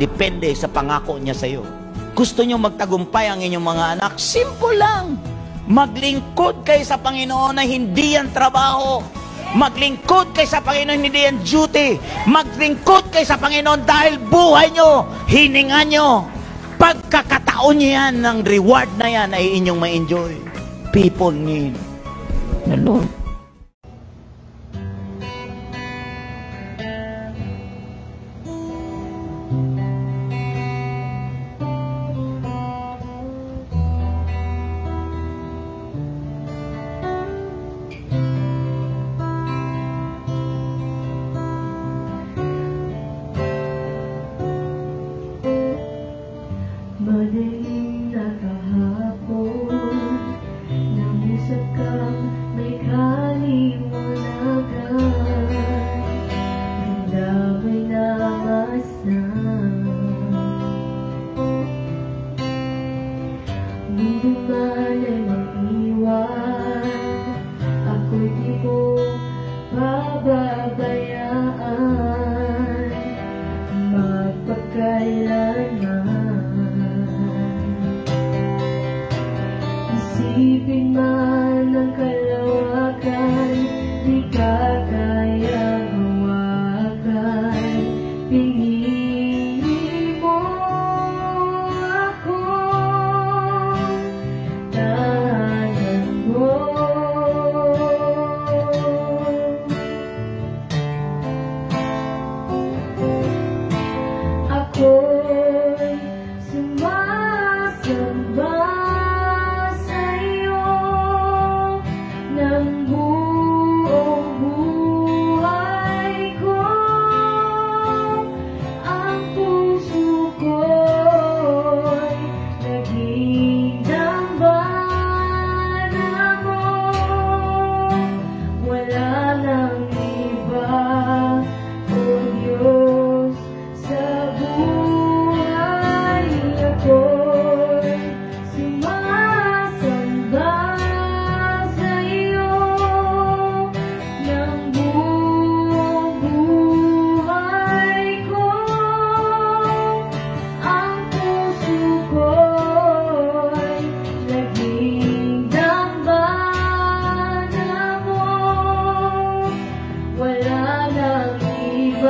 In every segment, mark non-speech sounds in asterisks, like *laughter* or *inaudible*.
Nakadepende sa pangako niya sa iyo. Gusto niyo magtagumpay ang inyong mga anak? Simple lang. Maglingkod kayo sa Panginoon na hindi yan trabaho. Maglingkod kayo sa Panginoon, hindi yan duty. Maglingkod kayo sa Panginoon dahil buhay nyo, hininga nyo. Pagkakataon nyo yan, ng reward na yan ay inyong ma-enjoy. People need the Lord.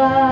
goodbye.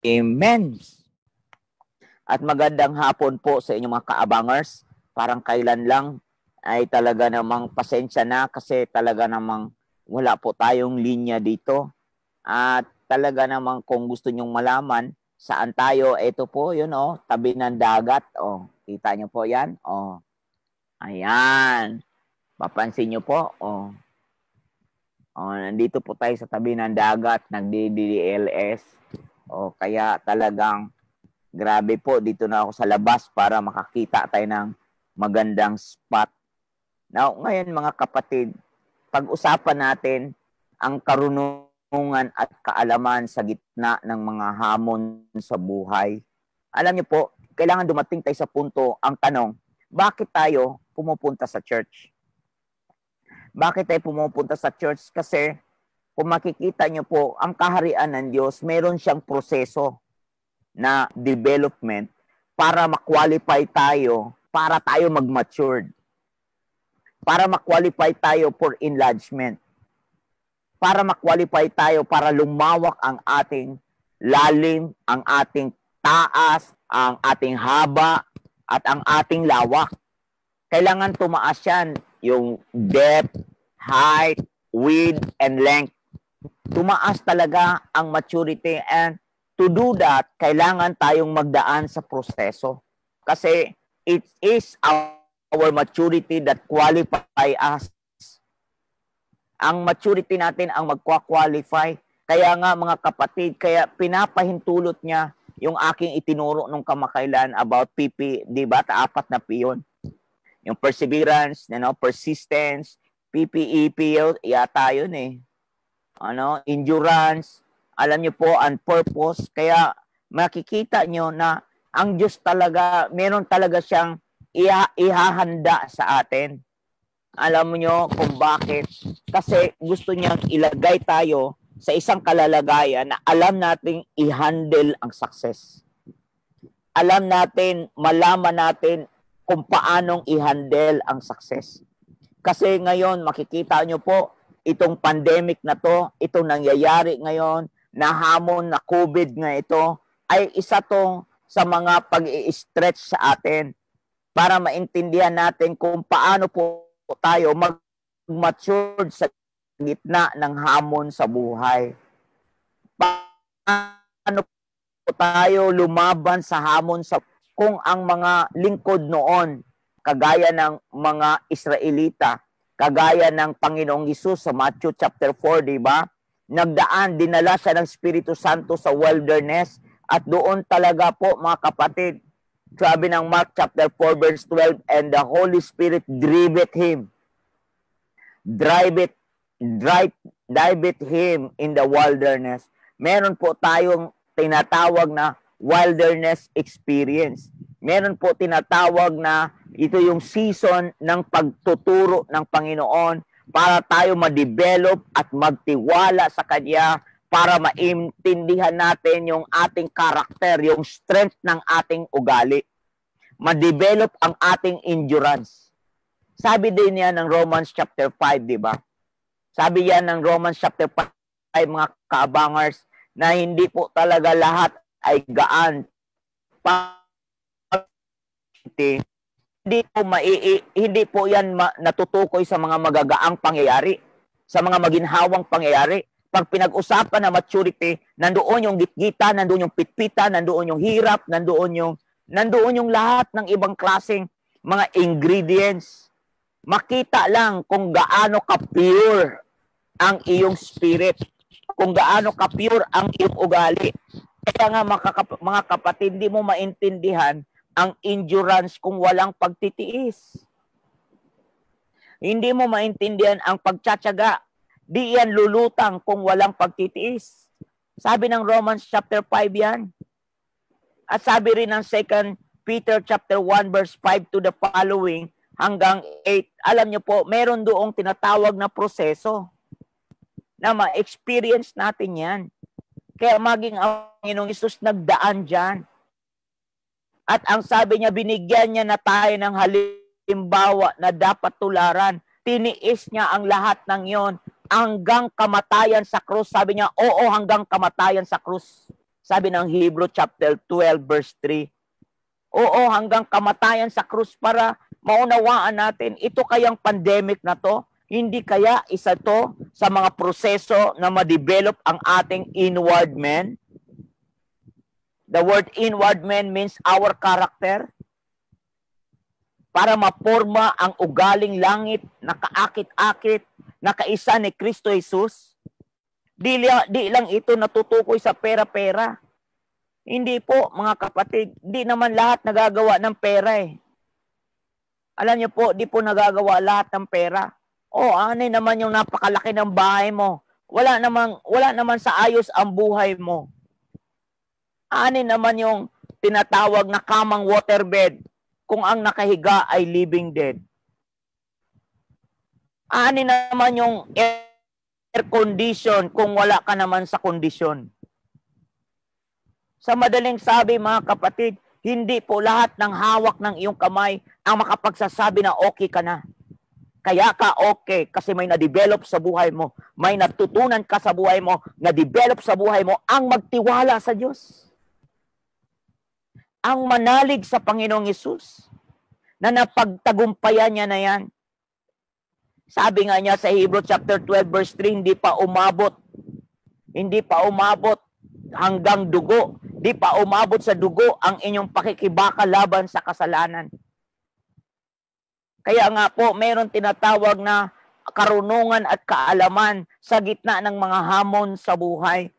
Amen. At magandang hapon po sa inyong mga kaabangers. Parang kailan lang ay talaga namang pasensya na kasi talaga namang wala po tayong linya dito. At talaga namang kung gusto nyong malaman saan tayo, ito po yun oh, tabi ng dagat. Oh, kita nyo po yan? Oh. Ayan. Papansin nyo po. Oh. Oh, nandito po tayo sa tabi ng dagat, nagdi-DLS. O kaya talagang grabe po dito na ako sa labas para makakita tayo ng magandang spot. Now, ngayon mga kapatid, pag-usapan natin ang karunungan at kaalaman sa gitna ng mga hamon sa buhay. Alam niyo po, kailangan dumating tayo sa punto ang tanong, bakit tayo pumupunta sa church? Bakit tayo pumupunta sa church? Kasi kung makikita nyo po, ang kaharian ng Diyos, meron siyang proseso na development para ma-qualify tayo, para tayo mag-matured. Para ma-qualify tayo for enlargement. Para ma-qualify tayo para lumawak ang ating lalim, ang ating taas, ang ating haba, at ang ating lawak. Kailangan tumaas yan, yung depth, height, width, and length tumaas talaga ang maturity and to do that, kailangan tayong magdaan sa proseso. Kasi it is our maturity that qualify us. Ang maturity natin ang magkwa-qualify. Kaya nga mga kapatid, kaya pinapahintulot niya yung aking itinuro nung kamakailan about PP, di ba? Apat na P yun. Yung perseverance, you know, persistence, PPE, PO, yata yun eh ano, endurance, alam niyo po, and purpose. Kaya makikita niyo na ang Diyos talaga, meron talaga siyang iha, ihahanda sa atin. Alam niyo kung bakit? Kasi gusto niyang ilagay tayo sa isang kalalagayan na alam nating i-handle ang success. Alam natin, malaman natin kung paanong i-handle ang success. Kasi ngayon, makikita nyo po, itong pandemic na to, itong nangyayari ngayon, na hamon na COVID nga ito, ay isa tong sa mga pag-i-stretch sa atin para maintindihan natin kung paano po tayo mag-mature sa gitna ng hamon sa buhay. Paano po tayo lumaban sa hamon sa kung ang mga lingkod noon kagaya ng mga Israelita Kagaya ng Panginoong Isus sa Matthew chapter 4, di ba? Nagdaan, dinala siya ng Espiritu Santo sa wilderness at doon talaga po mga kapatid, sabi ng Mark chapter 4 verse 12, and the Holy Spirit driveth him. Drive it, drive, drive it him in the wilderness. Meron po tayong tinatawag na wilderness experience. Meron po tinatawag na ito yung season ng pagtuturo ng Panginoon para tayo ma-develop at magtiwala sa Kanya para maintindihan natin yung ating karakter, yung strength ng ating ugali. Ma-develop ang ating endurance. Sabi din yan ng Romans chapter 5, di ba? Sabi yan ng Romans chapter 5, mga kaabangers, na hindi po talaga lahat ay gaan. Pa hindi po mai, hindi po yan ma, natutukoy sa mga magagaang pangyayari, sa mga maginhawang pangyayari. Pag pinag-usapan na maturity, nandoon yung gitgita, nandoon yung pitpita, nandoon yung hirap, nandoon yung nandoon yung lahat ng ibang klaseng mga ingredients. Makita lang kung gaano ka-pure ang iyong spirit, kung gaano ka-pure ang iyong ugali. Kaya nga mga kapatid, hindi mo maintindihan ang endurance kung walang pagtitiis. Hindi mo maintindihan ang pagtsatsaga. Di yan lulutang kung walang pagtitiis. Sabi ng Romans chapter 5 yan. At sabi rin ng 2 Peter chapter 1 verse 5 to the following hanggang 8. Alam niyo po, meron doong tinatawag na proseso na ma-experience natin yan. Kaya maging ang Panginoong Isus nagdaan dyan. At ang sabi niya, binigyan niya na tayo ng halimbawa na dapat tularan. Tiniis niya ang lahat ng yon hanggang kamatayan sa krus. Sabi niya, oo, hanggang kamatayan sa krus. Sabi ng Hebrew chapter 12 verse 3. Oo, hanggang kamatayan sa krus para maunawaan natin, ito kayang pandemic na to, hindi kaya isa to sa mga proseso na ma-develop ang ating inward man? The word inward man means our character. Para maporma ang ugaling langit, nakaakit-akit, nakaisa ni Kristo Jesus. Di, di lang ito natutukoy sa pera-pera. Hindi po, mga kapatid, di naman lahat nagagawa ng pera eh. Alam niyo po, di po nagagawa lahat ng pera. O, ano naman yung napakalaki ng bahay mo. Wala naman, wala naman sa ayos ang buhay mo. Ani naman yung tinatawag na kamang waterbed kung ang nakahiga ay living dead. Ani naman yung air condition kung wala ka naman sa kondisyon. Sa madaling sabi mga kapatid, hindi po lahat ng hawak ng iyong kamay ang makapagsasabi na okay ka na. Kaya ka okay kasi may na-develop sa buhay mo. May natutunan ka sa buhay mo, na-develop sa buhay mo ang magtiwala sa Diyos ang manalig sa Panginoong Yesus na napagtagumpayan niya na yan. Sabi nga niya sa Hebrew chapter 12 verse 3, hindi pa umabot. Hindi pa umabot hanggang dugo. Hindi pa umabot sa dugo ang inyong pakikibaka laban sa kasalanan. Kaya nga po, meron tinatawag na karunungan at kaalaman sa gitna ng mga hamon sa buhay.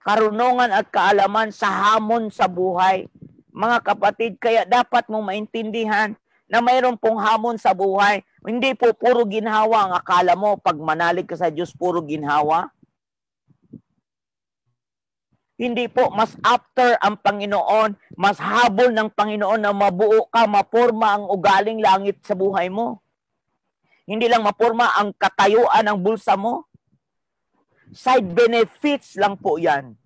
Karunungan at kaalaman sa hamon sa buhay mga kapatid, kaya dapat mo maintindihan na mayroon pong hamon sa buhay. Hindi po puro ginhawa ang akala mo pag manalig ka sa Diyos, puro ginhawa. Hindi po, mas after ang Panginoon, mas habol ng Panginoon na mabuo ka, maporma ang ugaling langit sa buhay mo. Hindi lang maporma ang katayuan ng bulsa mo. Side benefits lang po yan.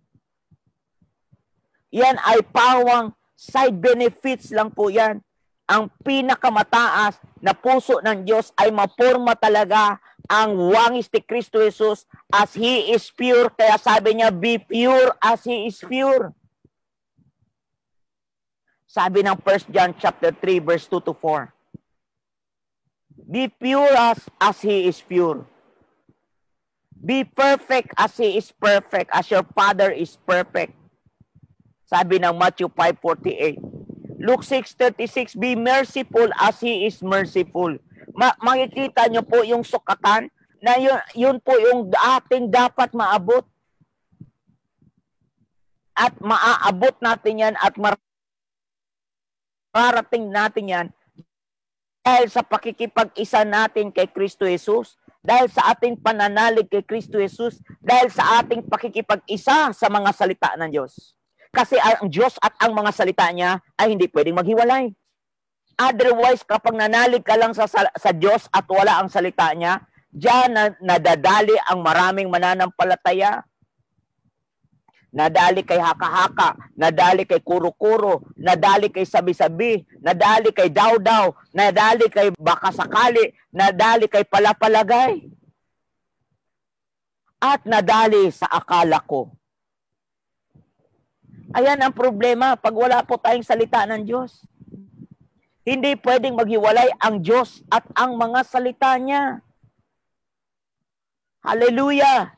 Yan ay pawang Side benefits lang po yan. Ang pinakamataas na puso ng Diyos ay maporma talaga ang wangis ni Kristo Jesus as He is pure. Kaya sabi niya, be pure as He is pure. Sabi ng 1 John chapter 3 verse 2 to 4. Be pure as, as He is pure. Be perfect as He is perfect, as your Father is perfect. Sabi ng Matthew 5.48. Luke 6.36, Be merciful as He is merciful. Ma- makikita nyo po yung sukatan na yun, yun po yung ating dapat maabot. At maaabot natin yan at marating natin yan dahil sa pakikipag-isa natin kay Kristo Jesus, dahil sa ating pananalig kay Kristo Jesus, dahil sa ating pakikipag-isa sa mga salita ng Diyos. Kasi ang Diyos at ang mga salita niya ay hindi pwedeng maghiwalay. Otherwise, kapag nanalig ka lang sa, sa Diyos at wala ang salita niya, Diyan na, nadadali ang maraming mananampalataya. Nadali kay haka-haka, nadali kay kuro-kuro, nadali kay sabi-sabi, nadali kay daw-daw, nadali kay baka sakali, nadali kay palapalagay. At nadali sa akala ko. Ayan ang problema pag wala po tayong salita ng Diyos. Hindi pwedeng maghiwalay ang Diyos at ang mga salita niya. Hallelujah!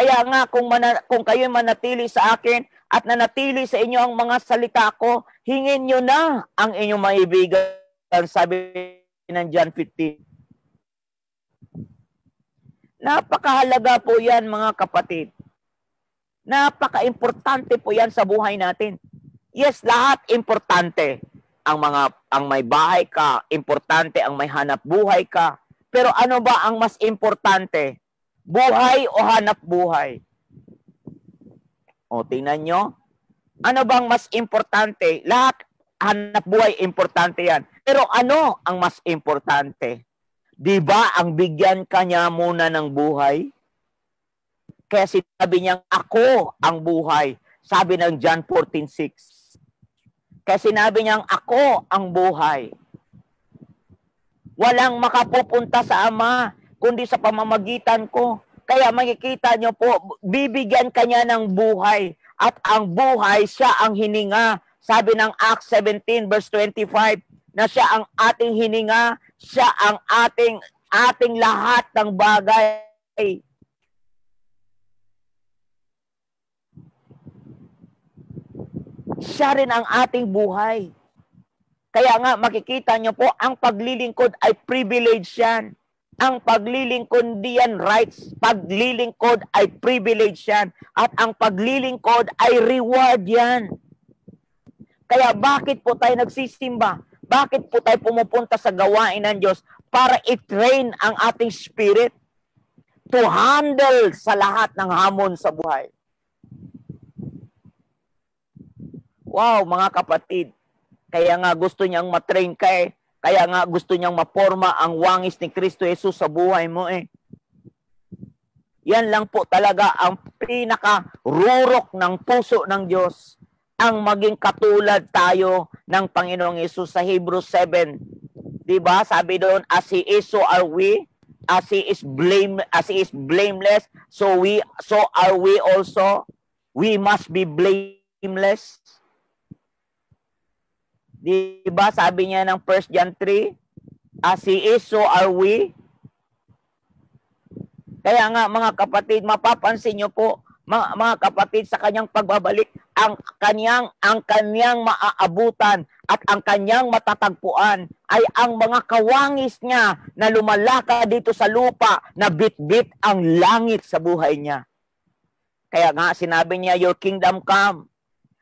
Kaya nga kung, mana, kung kayo manatili sa akin at nanatili sa inyo ang mga salita ko, hingin nyo na ang inyong maibigan, sabi ng John 15. Napakahalaga po yan mga kapatid. Napaka-importante po yan sa buhay natin. Yes, lahat importante. Ang mga ang may bahay ka, importante ang may hanap buhay ka. Pero ano ba ang mas importante? Buhay o hanap buhay? O, tingnan nyo. Ano bang mas importante? Lahat hanap buhay, importante yan. Pero ano ang mas importante? Di ba ang bigyan kanya muna ng buhay? Kaya sinabi niyang, ako ang buhay. Sabi ng John 14.6. Kaya sinabi niyang, ako ang buhay. Walang makapupunta sa Ama kundi sa pamamagitan ko. Kaya makikita nyo po, bibigyan kanya ng buhay. At ang buhay, siya ang hininga. Sabi ng Acts 17 verse 25, na siya ang ating hininga, siya ang ating ating lahat ng bagay. Siya rin ang ating buhay. Kaya nga makikita nyo po, ang paglilingkod ay privilege yan. Ang paglilingkod diyan rights, paglilingkod ay privilege yan. At ang paglilingkod ay reward yan. Kaya bakit po tayo nagsisimba? Bakit po tayo pumupunta sa gawain ng Diyos? Para i-train ang ating spirit to handle sa lahat ng hamon sa buhay. Wow, mga kapatid. Kaya nga gusto niyang matrain ka eh. Kaya nga gusto niyang maporma ang wangis ni Kristo Jesus sa buhay mo eh. Yan lang po talaga ang pinaka-rurok ng puso ng Diyos ang maging katulad tayo ng Panginoong Yesus sa Hebrews 7. 'Di ba? Sabi doon, as he is so are we, as he is blame as he is blameless, so we so are we also. We must be blameless. Di ba sabi niya ng 1 John 3, as he is, so are we. Kaya nga mga kapatid, mapapansin niyo po, mga, mga kapatid sa kanyang pagbabalik, ang kanyang ang kanyang maaabutan at ang kanyang matatagpuan ay ang mga kawangis niya na lumalaka dito sa lupa na bit-bit ang langit sa buhay niya. Kaya nga sinabi niya, your kingdom come,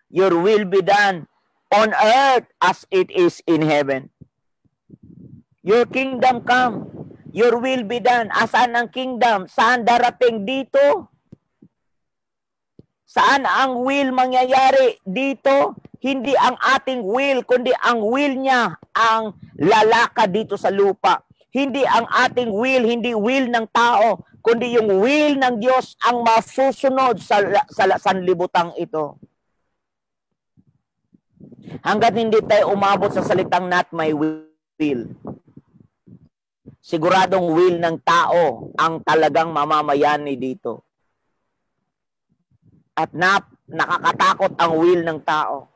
your will be done on earth as it is in heaven. Your kingdom come. Your will be done. Asan ang kingdom? Saan darating dito? Saan ang will mangyayari dito? Hindi ang ating will, kundi ang will niya ang lalaka dito sa lupa. Hindi ang ating will, hindi will ng tao, kundi yung will ng Diyos ang masusunod sa, sa sanlibutang ito. Hanggat hindi tayo umabot sa salitang not my will, siguradong will ng tao ang talagang mamamayani dito. At na, nakakatakot ang will ng tao.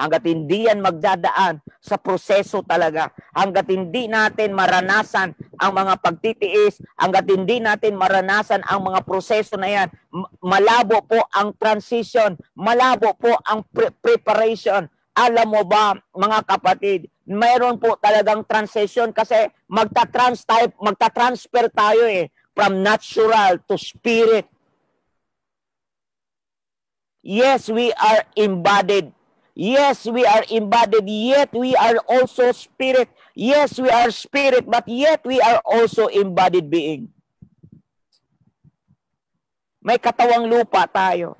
Hanggat hindi yan magdadaan sa proseso talaga. Hanggat hindi natin maranasan ang mga pagtitiis, hanggat hindi natin maranasan ang mga proseso na yan, malabo po ang transition, malabo po ang pre- preparation, alam mo ba, mga kapatid, mayroon po talagang transition kasi magta-trans tayo, magta-transfer tayo eh from natural to spirit. Yes, we are embodied. Yes, we are embodied, yet we are also spirit. Yes, we are spirit, but yet we are also embodied being. May katawang lupa tayo.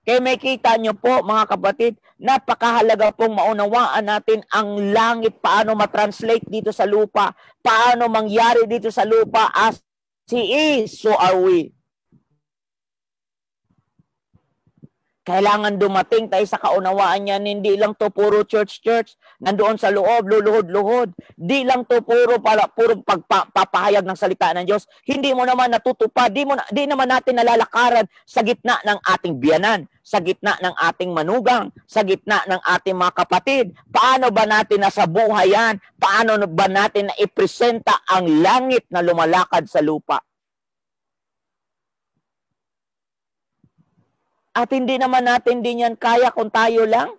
Kaya may kita nyo po, mga kapatid, napakahalaga pong maunawaan natin ang langit, paano matranslate dito sa lupa, paano mangyari dito sa lupa as He is, so are we. Kailangan dumating tayo sa kaunawaan niyan. Hindi lang to puro church-church. Nandoon sa loob, luluhod-luhod. Di lang to puro, para, puro pagpapahayag ng salita ng Diyos. Hindi mo naman natutupad. Di, mo, di naman natin nalalakaran sa gitna ng ating biyanan, sa gitna ng ating manugang, sa gitna ng ating mga kapatid. Paano ba natin nasa buhay yan? Paano ba natin na ipresenta ang langit na lumalakad sa lupa? At hindi naman natin din yan kaya kung tayo lang.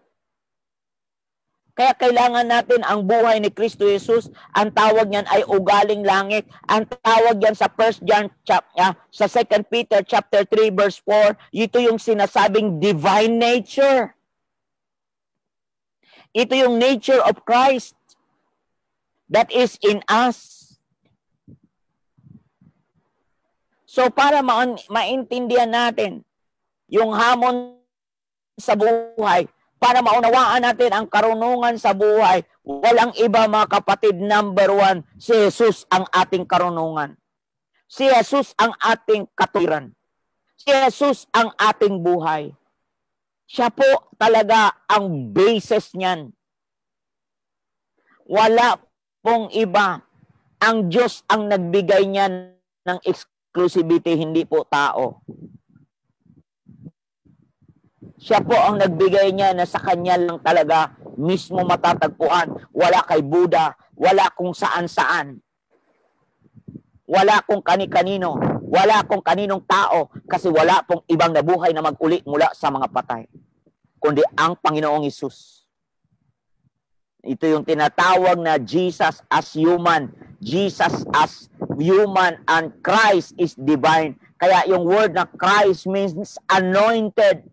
Kaya kailangan natin ang buhay ni Kristo Jesus. Ang tawag niyan ay ugaling langit. Ang tawag yan sa 1 John chapter, uh, sa 2 Peter chapter 3 verse 4, ito yung sinasabing divine nature. Ito yung nature of Christ that is in us. So para ma- maintindihan natin yung hamon sa buhay para maunawaan natin ang karunungan sa buhay. Walang iba mga kapatid, number one, si Jesus ang ating karunungan. Si Jesus ang ating katuwiran. Si Jesus ang ating buhay. Siya po talaga ang basis niyan. Wala pong iba. Ang Diyos ang nagbigay niyan ng exclusivity, hindi po tao. Siya po ang nagbigay niya na sa kanya lang talaga mismo matatagpuan. Wala kay Buddha, wala kung saan-saan. Wala kung kani-kanino, wala kung kaninong tao kasi wala pong ibang nabuhay na mag-uli mula sa mga patay. Kundi ang Panginoong Isus. Ito yung tinatawag na Jesus as human. Jesus as human and Christ is divine. Kaya yung word na Christ means anointed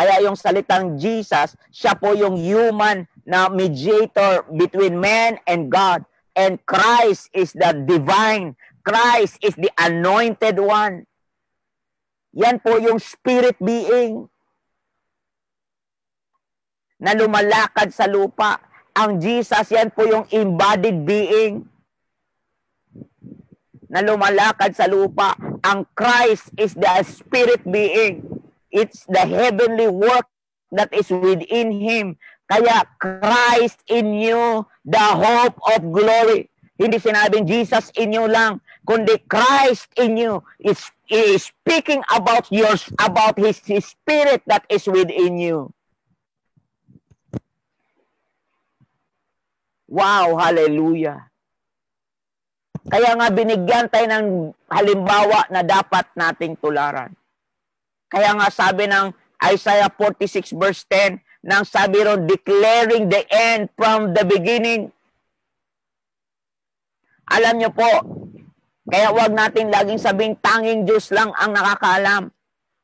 kaya yung salitang Jesus, siya po yung human na mediator between man and God. And Christ is the divine. Christ is the anointed one. Yan po yung spirit being na lumalakad sa lupa. Ang Jesus, yan po yung embodied being na lumalakad sa lupa. Ang Christ is the spirit being It's the heavenly work that is within Him. Kaya Christ in you, the hope of glory. Hindi sinabing Jesus in you lang, kundi Christ in you is, is speaking about yours, about His, His Spirit that is within you. Wow, hallelujah. Kaya nga binigyan tayo ng halimbawa na dapat nating tularan. Kaya nga sabi ng Isaiah 46 verse 10, nang sabi ron, declaring the end from the beginning. Alam niyo po, kaya wag natin laging sabing tanging Diyos lang ang nakakaalam.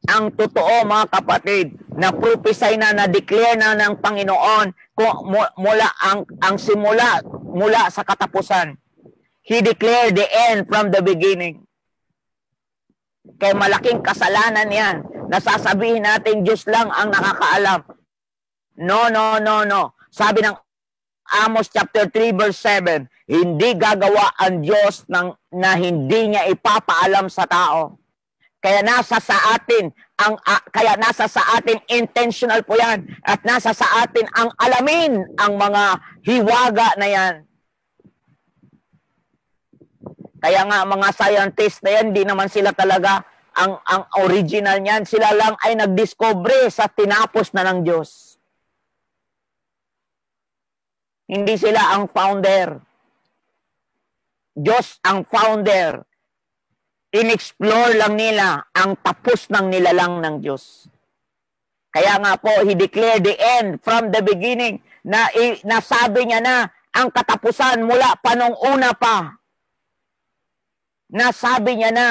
Ang totoo mga kapatid, na prophesy na, na-declare na ng Panginoon kung mula ang, ang simula mula sa katapusan. He declared the end from the beginning. Kay malaking kasalanan yan nasasabihin natin Diyos lang ang nakakaalam. No, no, no, no. Sabi ng Amos chapter 3 verse 7, hindi gagawa ang Diyos ng, na hindi niya ipapaalam sa tao. Kaya nasa sa atin ang uh, kaya nasa sa atin intentional po 'yan at nasa sa atin ang alamin ang mga hiwaga na 'yan. Kaya nga mga scientists na 'yan, di naman sila talaga ang ang original niyan, sila lang ay nagdiscover sa tinapos na ng Diyos. Hindi sila ang founder. Diyos ang founder. In-explore lang nila ang tapos ng nilalang ng Diyos. Kaya nga po, he declared the end from the beginning na nasabi niya na ang katapusan mula pa nung una pa. Nasabi niya na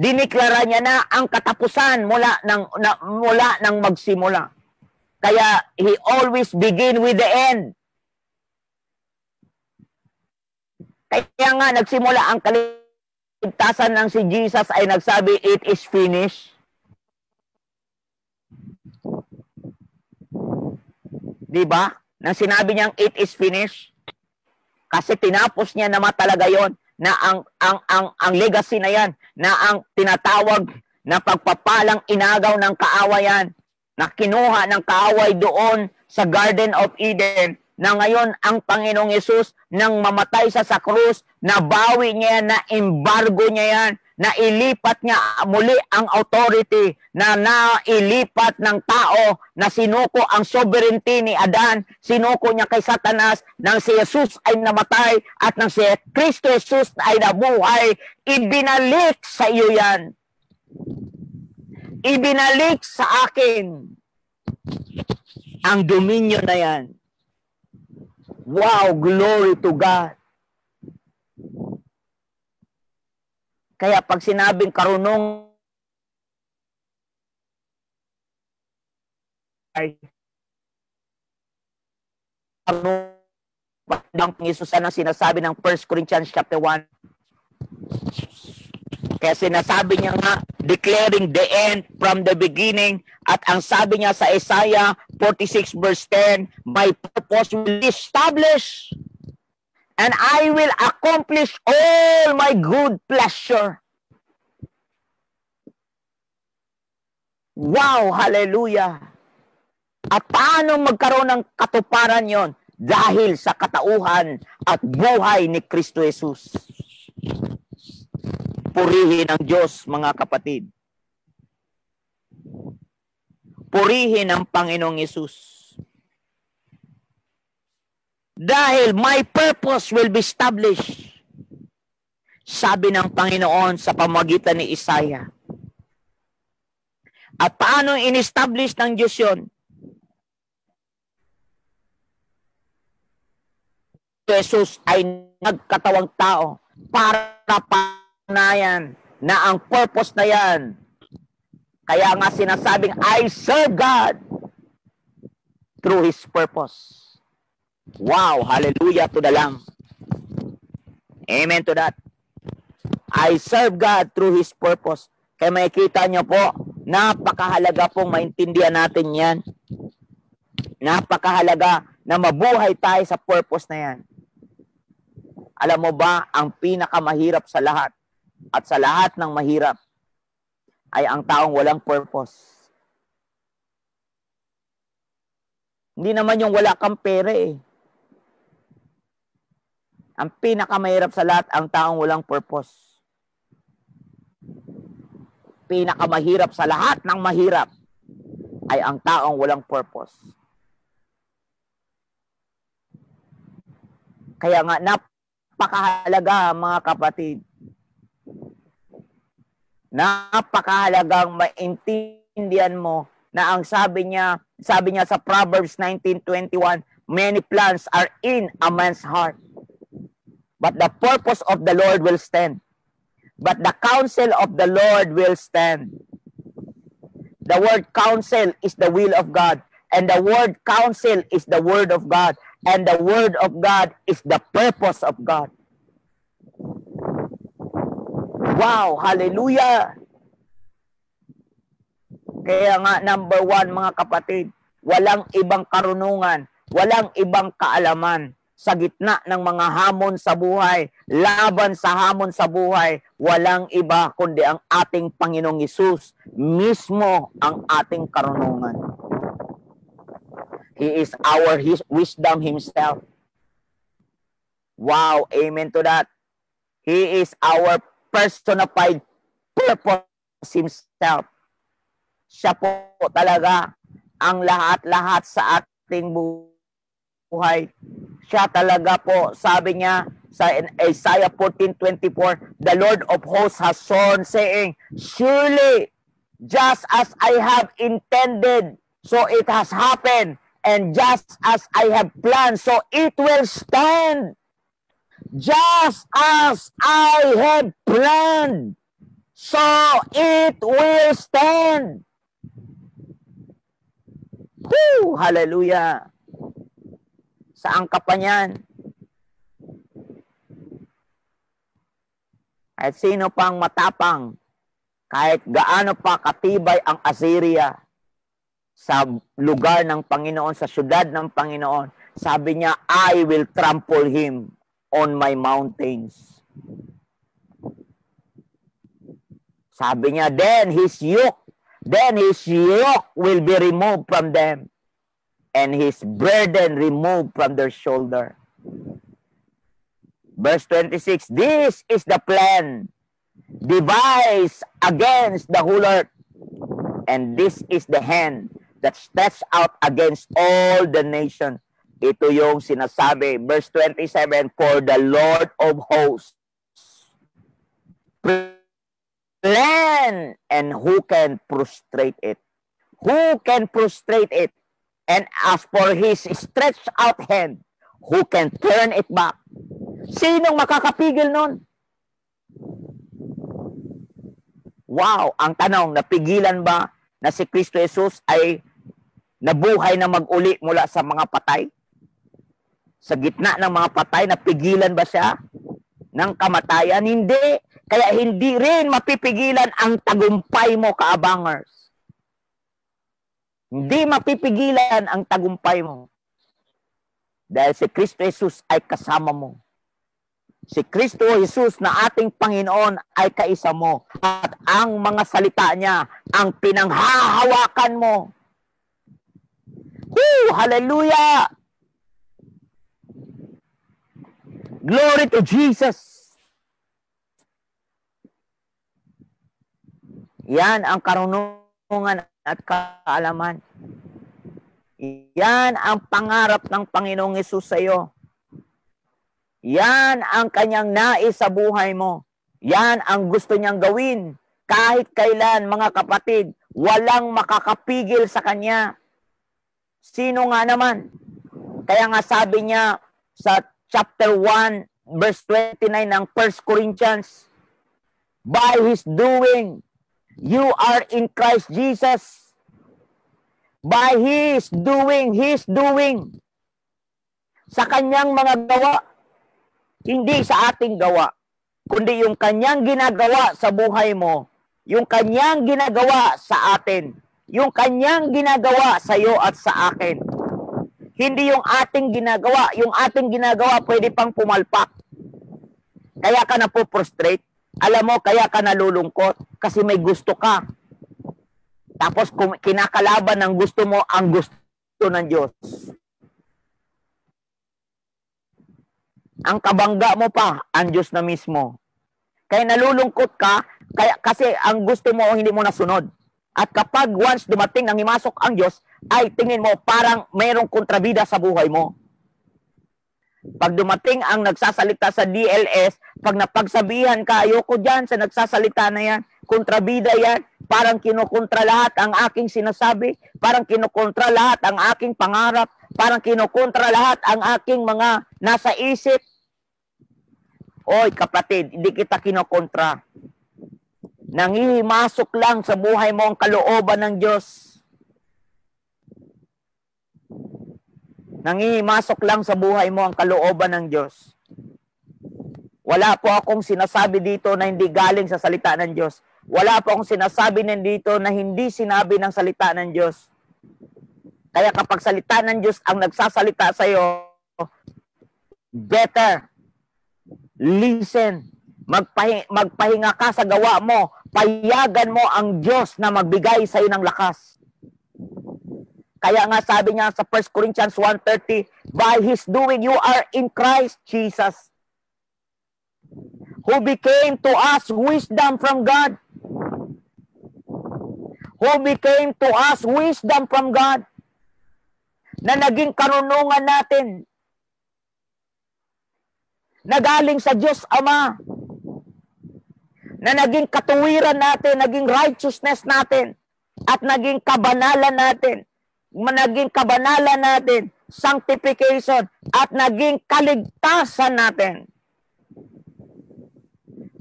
Diniklara niya na ang katapusan mula ng na, mula ng magsimula. Kaya he always begin with the end. Kaya nga nagsimula ang kaligtasan ng si Jesus ay nagsabi, it is finished. Di ba? Nang sinabi niyang it is finished. Kasi tinapos niya naman talaga yon na ang, ang, ang, ang legacy na yan, na ang tinatawag na pagpapalang inagaw ng kaawayan, na kinuha ng kaaway doon sa Garden of Eden, na ngayon ang Panginoong Yesus nang mamatay sa sa krus, nabawi niya na embargo niya yan, na ilipat niya muli ang authority na nailipat ng tao na sinuko ang sovereignty ni Adan, sinuko niya kay Satanas nang si Jesus ay namatay at nang si Kristo Jesus ay nabuhay, ibinalik sa iyo yan. Ibinalik sa akin ang dominion na yan. Wow, glory to God. Kaya pag sinabing karunong ay karunong ng Panginoon ang sinasabi ng 1 Corinthians chapter 1. Kaya sinasabi niya nga, declaring the end from the beginning. At ang sabi niya sa Isaiah 46 verse 10, My purpose will be established and I will accomplish all my good pleasure. Wow, hallelujah. At paano magkaroon ng katuparan yon? Dahil sa katauhan at buhay ni Kristo Jesus. Purihin ang Diyos, mga kapatid. Purihin ang Panginoong Yesus. Dahil my purpose will be established. Sabi ng Panginoon sa pamagitan ni Isaiah. At paano in-establish ng Diyos yun? Jesus ay nagkatawang tao para panayan na ang purpose na yan. Kaya nga sinasabing, I serve God through His purpose. Wow, hallelujah to the Lamb. Amen to that. I serve God through His purpose. Kaya makikita nyo po, napakahalaga pong maintindihan natin yan. Napakahalaga na mabuhay tayo sa purpose na yan. Alam mo ba, ang pinakamahirap sa lahat at sa lahat ng mahirap ay ang taong walang purpose. Hindi naman yung wala kang pera eh. Ang pinakamahirap sa lahat, ang taong walang purpose. Pinakamahirap sa lahat ng mahirap ay ang taong walang purpose. Kaya nga, napakahalaga mga kapatid. Napakahalagang maintindihan mo na ang sabi niya, sabi niya sa Proverbs 19:21, many plans are in a man's heart. But the purpose of the Lord will stand. But the counsel of the Lord will stand. The word counsel is the will of God. And the word counsel is the word of God. And the word of God is the purpose of God. Wow! Hallelujah! Kaya nga, number one, mga kapatid, walang ibang karunungan, walang ibang kaalaman sa gitna ng mga hamon sa buhay, laban sa hamon sa buhay, walang iba kundi ang ating Panginoong Isus, mismo ang ating karunungan. He is our his wisdom himself. Wow, amen to that. He is our personified purpose himself. Siya po talaga ang lahat-lahat sa ating buhay. Siya talaga po, sabi niya sa Isaiah 14:24, the Lord of hosts has sworn saying, surely just as I have intended, so it has happened. And just as I have planned, so it will stand. Just as I have planned, so it will stand. Woo! Hallelujah! Saan ka pa niyan? At sino pang matapang, kahit gaano pa katibay ang Assyria, sa lugar ng Panginoon, sa syudad ng Panginoon. Sabi niya, I will trample him on my mountains. Sabi niya, then his yoke, then his yoke will be removed from them and his burden removed from their shoulder. Verse 26, this is the plan devised against the whole earth. And this is the hand that stretched out against all the nation. Ito yung sinasabi, verse 27, For the Lord of hosts plan and who can prostrate it? Who can prostrate it? And as for his stretched out hand, who can turn it back? Sinong makakapigil nun? Wow, ang tanong, napigilan ba na si Kristo Jesus ay nabuhay na mag-uli mula sa mga patay? Sa gitna ng mga patay, napigilan ba siya ng kamatayan? Hindi. Kaya hindi rin mapipigilan ang tagumpay mo, kaabangers. Hindi mapipigilan ang tagumpay mo. Dahil si Kristo Jesus ay kasama mo. Si Kristo Jesus na ating Panginoon ay kaisa mo. At ang mga salita niya, ang pinanghahawakan mo. Woo! Hallelujah! Glory to Jesus! Yan ang karunungan at kaalaman. Yan ang pangarap ng Panginoong Yesus sa iyo. Yan ang kanyang nais sa buhay mo. Yan ang gusto niyang gawin. Kahit kailan, mga kapatid, walang makakapigil sa kanya. Sino nga naman? Kaya nga sabi niya sa chapter 1, verse 29 ng 1 Corinthians, By His doing, you are in Christ Jesus. By His doing, His doing. Sa kanyang mga gawa, hindi sa ating gawa, kundi yung kanyang ginagawa sa buhay mo, yung kanyang ginagawa sa atin, yung kanyang ginagawa sa iyo at sa akin. Hindi yung ating ginagawa. Yung ating ginagawa pwede pang pumalpak. Kaya ka na po prostrate. Alam mo, kaya ka nalulungkot kasi may gusto ka. Tapos kinakalaban ng gusto mo ang gusto ng Diyos. Ang kabangga mo pa, ang Diyos na mismo. Kaya nalulungkot ka, kaya, kasi ang gusto mo hindi mo nasunod. At kapag once dumating nang imasok ang Diyos, ay tingin mo parang mayroong kontrabida sa buhay mo. Pag dumating ang nagsasalita sa DLS, pag napagsabihan ka, ayoko dyan sa nagsasalita na yan, kontrabida yan, parang kinukontra lahat ang aking sinasabi, parang kinukontra lahat ang aking pangarap, parang kinukontra lahat ang aking mga nasa isip. Oy, kapatid, hindi kita kinukontra. Nangihimasok lang sa buhay mo ang kalooban ng Diyos. Nangihimasok lang sa buhay mo ang kalooban ng Diyos. Wala po akong sinasabi dito na hindi galing sa salita ng Diyos. Wala po akong sinasabi dito na hindi sinabi ng salita ng Diyos. Kaya kapag salita ng Diyos ang nagsasalita sa iyo, better listen. Magpahi- magpahinga ka sa gawa mo. Payagan mo ang Diyos na magbigay sa iyo ng lakas. Kaya nga sabi niya sa 1 Corinthians 1.30, By His doing, you are in Christ Jesus, who became to us wisdom from God. Who became to us wisdom from God. Na naging karunungan natin. Na galing sa Diyos Ama. Na naging katuwiran natin, naging righteousness natin. At naging kabanalan natin naging kabanalan natin, sanctification, at naging kaligtasan natin.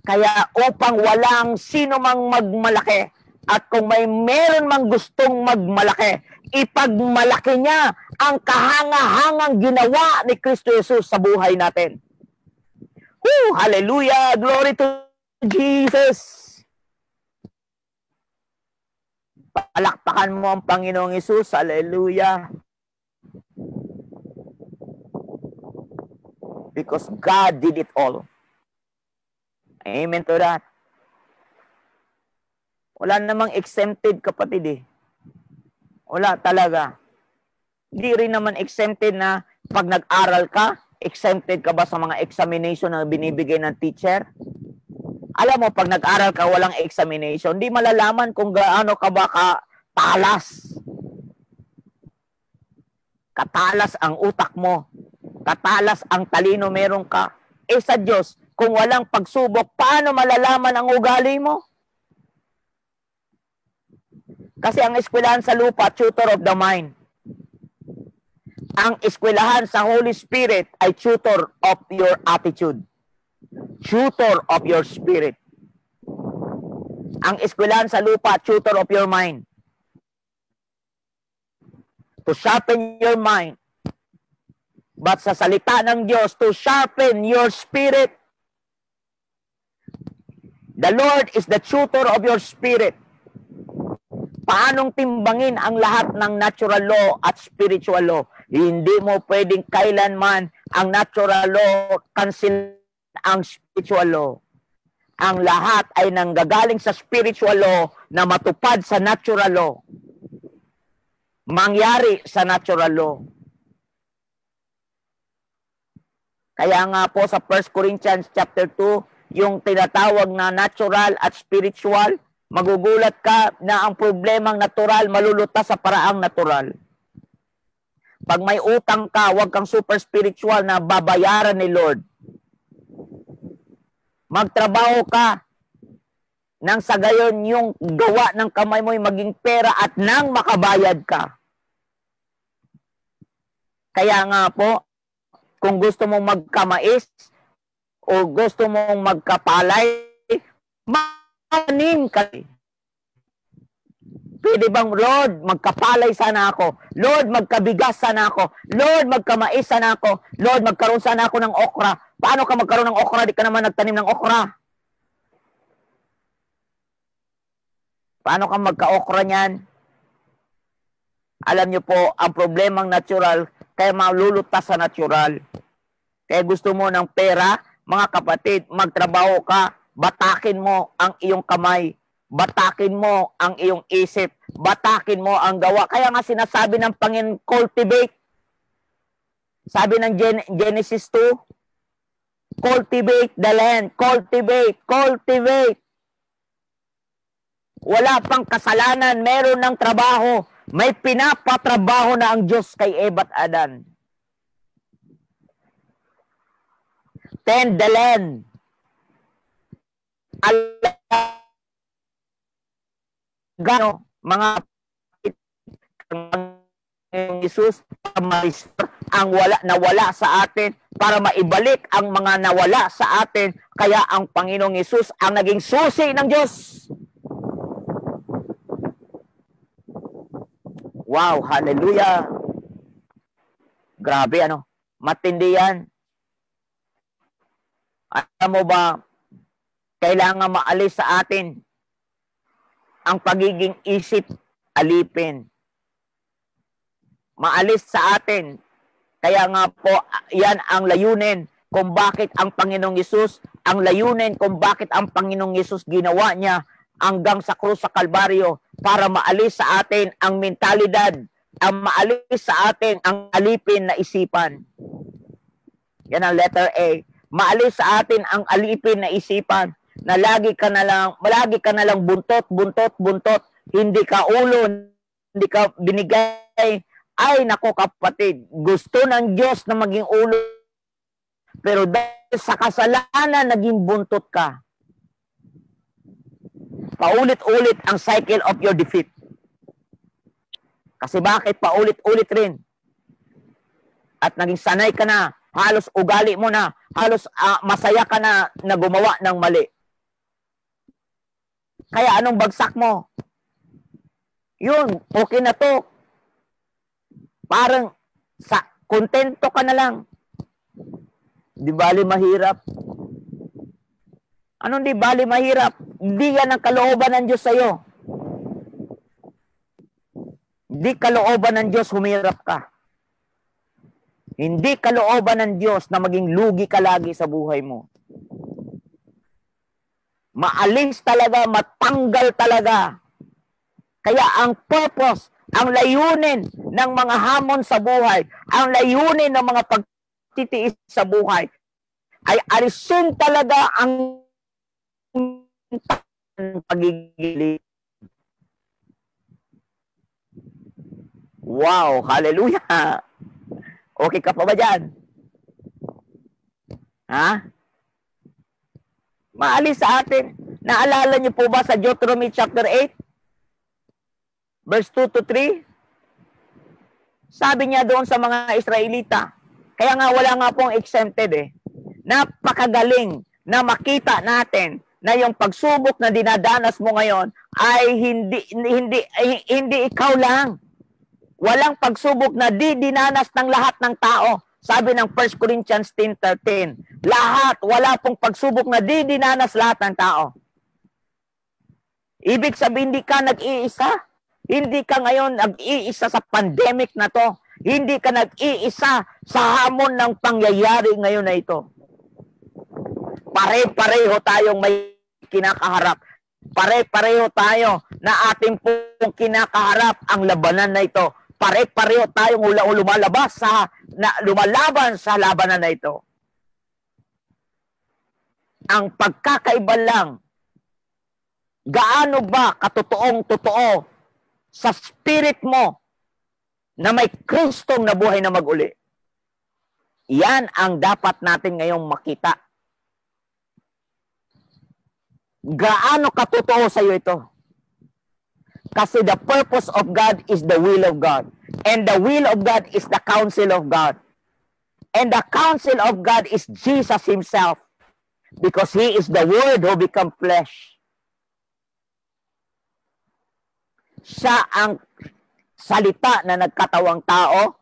Kaya upang walang sino mang magmalaki, at kung may meron mang gustong magmalaki, ipagmalaki niya ang kahangahangang ginawa ni Kristo Jesus sa buhay natin. Woo! Hallelujah! Glory to Jesus! Palakpakan mo ang Panginoong Isus. Hallelujah. Because God did it all. Amen to that. Wala namang exempted kapatid eh. Wala talaga. Hindi rin naman exempted na pag nag-aral ka, exempted ka ba sa mga examination na binibigay ng teacher? Alam mo, pag nag-aral ka, walang examination, hindi malalaman kung gaano ka ba ka talas. Katalas ang utak mo. Katalas ang talino meron ka. Eh sa Diyos, kung walang pagsubok, paano malalaman ang ugali mo? Kasi ang eskwelahan sa lupa, tutor of the mind. Ang eskwelahan sa Holy Spirit ay tutor of your attitude. Tutor of your spirit. Ang eskwelahan sa lupa, tutor of your mind. To sharpen your mind. But sa salita ng Diyos, to sharpen your spirit. The Lord is the tutor of your spirit paanong timbangin ang lahat ng natural law at spiritual law. Hindi mo pwedeng kailanman ang natural law cancel ang spiritual law. Ang lahat ay nanggagaling sa spiritual law na matupad sa natural law. Mangyari sa natural law. Kaya nga po sa 1 Corinthians chapter 2, yung tinatawag na natural at spiritual, magugulat ka na ang problemang natural malulutas sa paraang natural. Pag may utang ka, huwag kang super spiritual na babayaran ni Lord. Magtrabaho ka nang sa gayon yung gawa ng kamay mo ay maging pera at nang makabayad ka. Kaya nga po, kung gusto mong magkamais o gusto mong magkapalay, anim ka. Pwede bang, Lord, magkapalay sana ako. Lord, magkabigas sana ako. Lord, magkamais sana ako. Lord, magkaroon sana ako ng okra. Paano ka magkaroon ng okra? Di ka naman nagtanim ng okra. Paano ka magka-okra niyan? Alam niyo po, ang problemang natural, kaya malulutas sa natural. Kaya gusto mo ng pera, mga kapatid, magtrabaho ka, Batakin mo ang iyong kamay. Batakin mo ang iyong isip. Batakin mo ang gawa. Kaya nga sinasabi ng Panginoon, cultivate. Sabi ng Gen- Genesis 2, cultivate the land. Cultivate, cultivate. Wala pang kasalanan, meron ng trabaho. May pinapatrabaho na ang Diyos kay Eva at Adan. Tend the land gano mga Jesus ang wala nawala sa atin para maibalik ang mga nawala sa atin. Kaya ang Panginoong Yesus ang naging susi ng Diyos. Wow, hallelujah. Grabe ano, matindi yan. Alam mo ba, kailangan maalis sa atin ang pagiging isip alipin. Maalis sa atin. Kaya nga po, yan ang layunin kung bakit ang Panginoong Yesus, ang layunin kung bakit ang Panginoong Yesus ginawa niya hanggang sa krus sa Kalbaryo para maalis sa atin ang mentalidad, ang maalis sa atin ang alipin na isipan. Yan ang letter A. Maalis sa atin ang alipin na isipan na lagi ka na lang, lagi ka na lang buntot, buntot, buntot, hindi ka ulo, hindi ka binigay. Ay, nako kapatid, gusto ng Diyos na maging ulo. Pero dahil sa kasalanan, naging buntot ka. Paulit-ulit ang cycle of your defeat. Kasi bakit paulit-ulit rin? At naging sanay ka na, halos ugali mo na, halos uh, masaya ka na na gumawa ng mali. Kaya anong bagsak mo? Yun, okay na to. Parang sa kontento ka na lang. Di bali mahirap. Anong di bali mahirap? Di yan ang kalooban ng Diyos sa'yo. Hindi kalooban ng Diyos humirap ka. Hindi kalooban ng Diyos na maging lugi ka lagi sa buhay mo. Maalis talaga, matanggal talaga. Kaya ang purpose, ang layunin ng mga hamon sa buhay, ang layunin ng mga pagtitiis sa buhay, ay alisin talaga ang pagigili. Wow, hallelujah. Okay ka pa ba dyan? Ha? Maalis sa atin. Naalala niyo po ba sa Deuteronomy chapter 8? Verse 2 to 3? Sabi niya doon sa mga Israelita, kaya nga wala nga pong exempted eh. Napakagaling na makita natin na yung pagsubok na dinadanas mo ngayon ay hindi hindi hindi ikaw lang. Walang pagsubok na di dinanas ng lahat ng tao. Sabi ng 1 Corinthians 10.13, lahat, wala pong pagsubok na di dinanas lahat ng tao. Ibig sabihin, hindi ka nag-iisa. Hindi ka ngayon nag-iisa sa pandemic na to. Hindi ka nag-iisa sa hamon ng pangyayari ngayon na ito. Pare-pareho tayong may kinakaharap. Pare-pareho tayo na ating pong kinakaharap ang labanan na ito pare-pareho tayong lumalabas sa na, lumalaban sa labanan na ito. Ang pagkakaiba lang, gaano ba katotoong totoo sa spirit mo na may Kristong nabuhay na maguli? Yan ang dapat natin ngayong makita. Gaano katotoo sa iyo ito? Kasi the purpose of God is the will of God. And the will of God is the counsel of God. And the counsel of God is Jesus Himself. Because He is the Word who become flesh. Siya ang salita na nagkatawang tao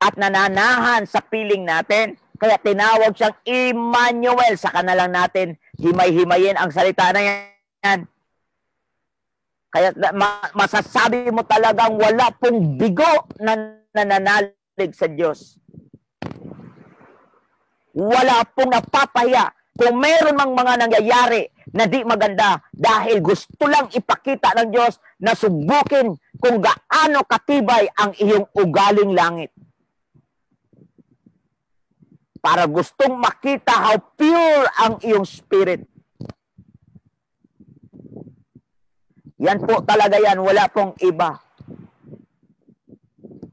at nananahan sa piling natin. Kaya tinawag siyang Emmanuel. Sa kanalang natin, himay-himayin ang salita na yan. Kaya ma- masasabi mo talagang wala pong bigo na nananalig sa Diyos. Wala pong napapahiya. Kung meron mang mga nangyayari na di maganda dahil gusto lang ipakita ng Diyos na subukin kung gaano katibay ang iyong ugaling langit. Para gustong makita how pure ang iyong spirit. Yan po talaga yan. Wala pong iba.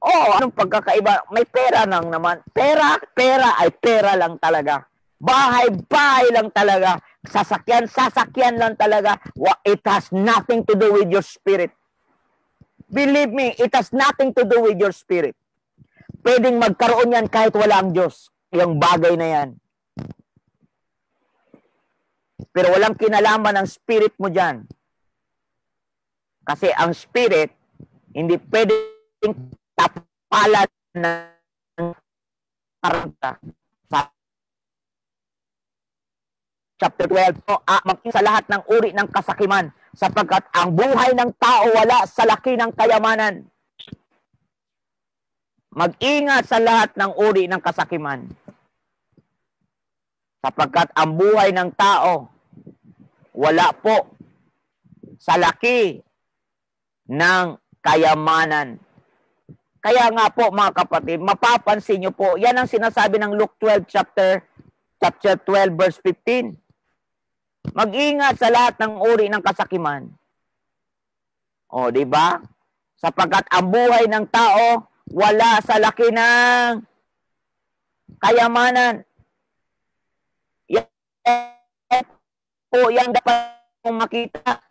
Oh, anong pagkakaiba? May pera nang naman. Pera, pera ay pera lang talaga. Bahay, bahay lang talaga. Sasakyan, sasakyan lang talaga. It has nothing to do with your spirit. Believe me, it has nothing to do with your spirit. Pwedeng magkaroon yan kahit wala ang Diyos. Yung bagay na yan. Pero walang kinalaman ng spirit mo dyan. Kasi ang spirit, hindi pwedeng tapalan ng karanta. Sa chapter 12 po, ah, sa lahat ng uri ng kasakiman sapagkat ang buhay ng tao wala sa laki ng kayamanan. Mag-ingat sa lahat ng uri ng kasakiman. Sapagkat ang buhay ng tao wala po sa laki ng kayamanan. Kaya nga po mga kapatid, mapapansin nyo po, yan ang sinasabi ng Luke 12 chapter chapter 12 verse 15. Mag-ingat sa lahat ng uri ng kasakiman. O, di ba? Sapagkat ang buhay ng tao wala sa laki ng kayamanan. Yan po, yan dapat makita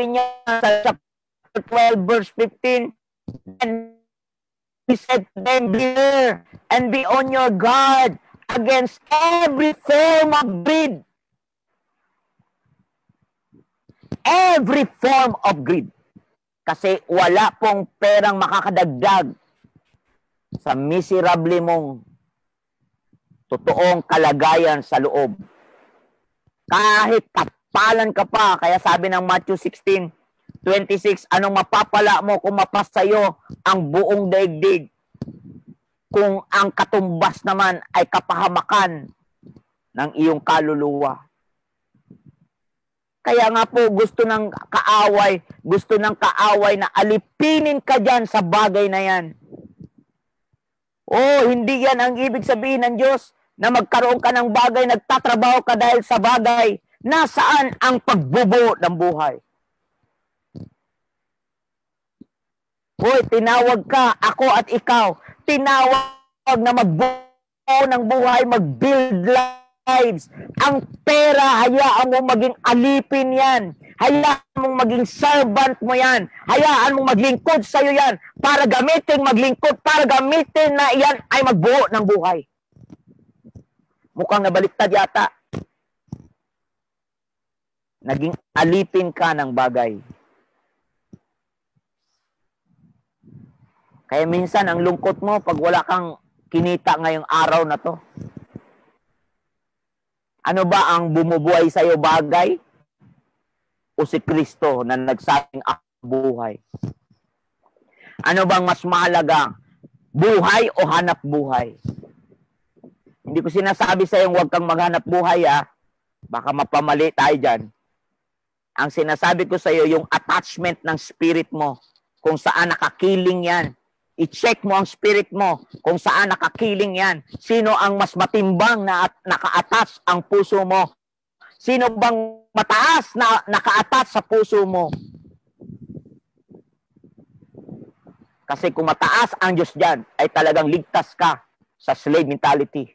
niya sa chapter 12 verse 15, and he said to them, Beware and be on your guard against every form of greed. Every form of greed. Kasi wala pong perang makakadagdag sa miserable mong totoong kalagayan sa loob. Kahit kapalan ka pa. Kaya sabi ng Matthew 16, 26, anong mapapala mo kung mapasayo ang buong daigdig? Kung ang katumbas naman ay kapahamakan ng iyong kaluluwa. Kaya nga po gusto ng kaaway, gusto ng kaaway na alipinin ka dyan sa bagay na yan. Oh, hindi yan ang ibig sabihin ng Diyos na magkaroon ka ng bagay, nagtatrabaho ka dahil sa bagay. Nasaan ang pagbubo ng buhay? Hoy, tinawag ka, ako at ikaw. Tinawag na magbuo ng buhay, mag-build lives. Ang pera, hayaan mo maging alipin yan. Hayaan mong maging servant mo yan. Hayaan mong maglingkod sa'yo yan para gamitin maglingkod, para gamitin na yan ay magbuo ng buhay. Mukhang nabaliktad yata. Naging alipin ka ng bagay. Kaya minsan, ang lungkot mo pag wala kang kinita ngayong araw na to. Ano ba ang bumubuhay sa iyo bagay? O si Kristo na nagsabing ako buhay? Ano bang mas mahalaga? Buhay o hanap buhay? Hindi ko sinasabi sa iyo huwag kang maghanap buhay ah. Baka mapamali tayo dyan. Ang sinasabi ko sa iyo, yung attachment ng spirit mo, kung saan nakakiling yan. I-check mo ang spirit mo kung saan nakakiling yan. Sino ang mas matimbang na at naka-attach ang puso mo? Sino bang mataas na naka-attach sa puso mo? Kasi kung mataas ang Diyos dyan, ay talagang ligtas ka sa slave mentality.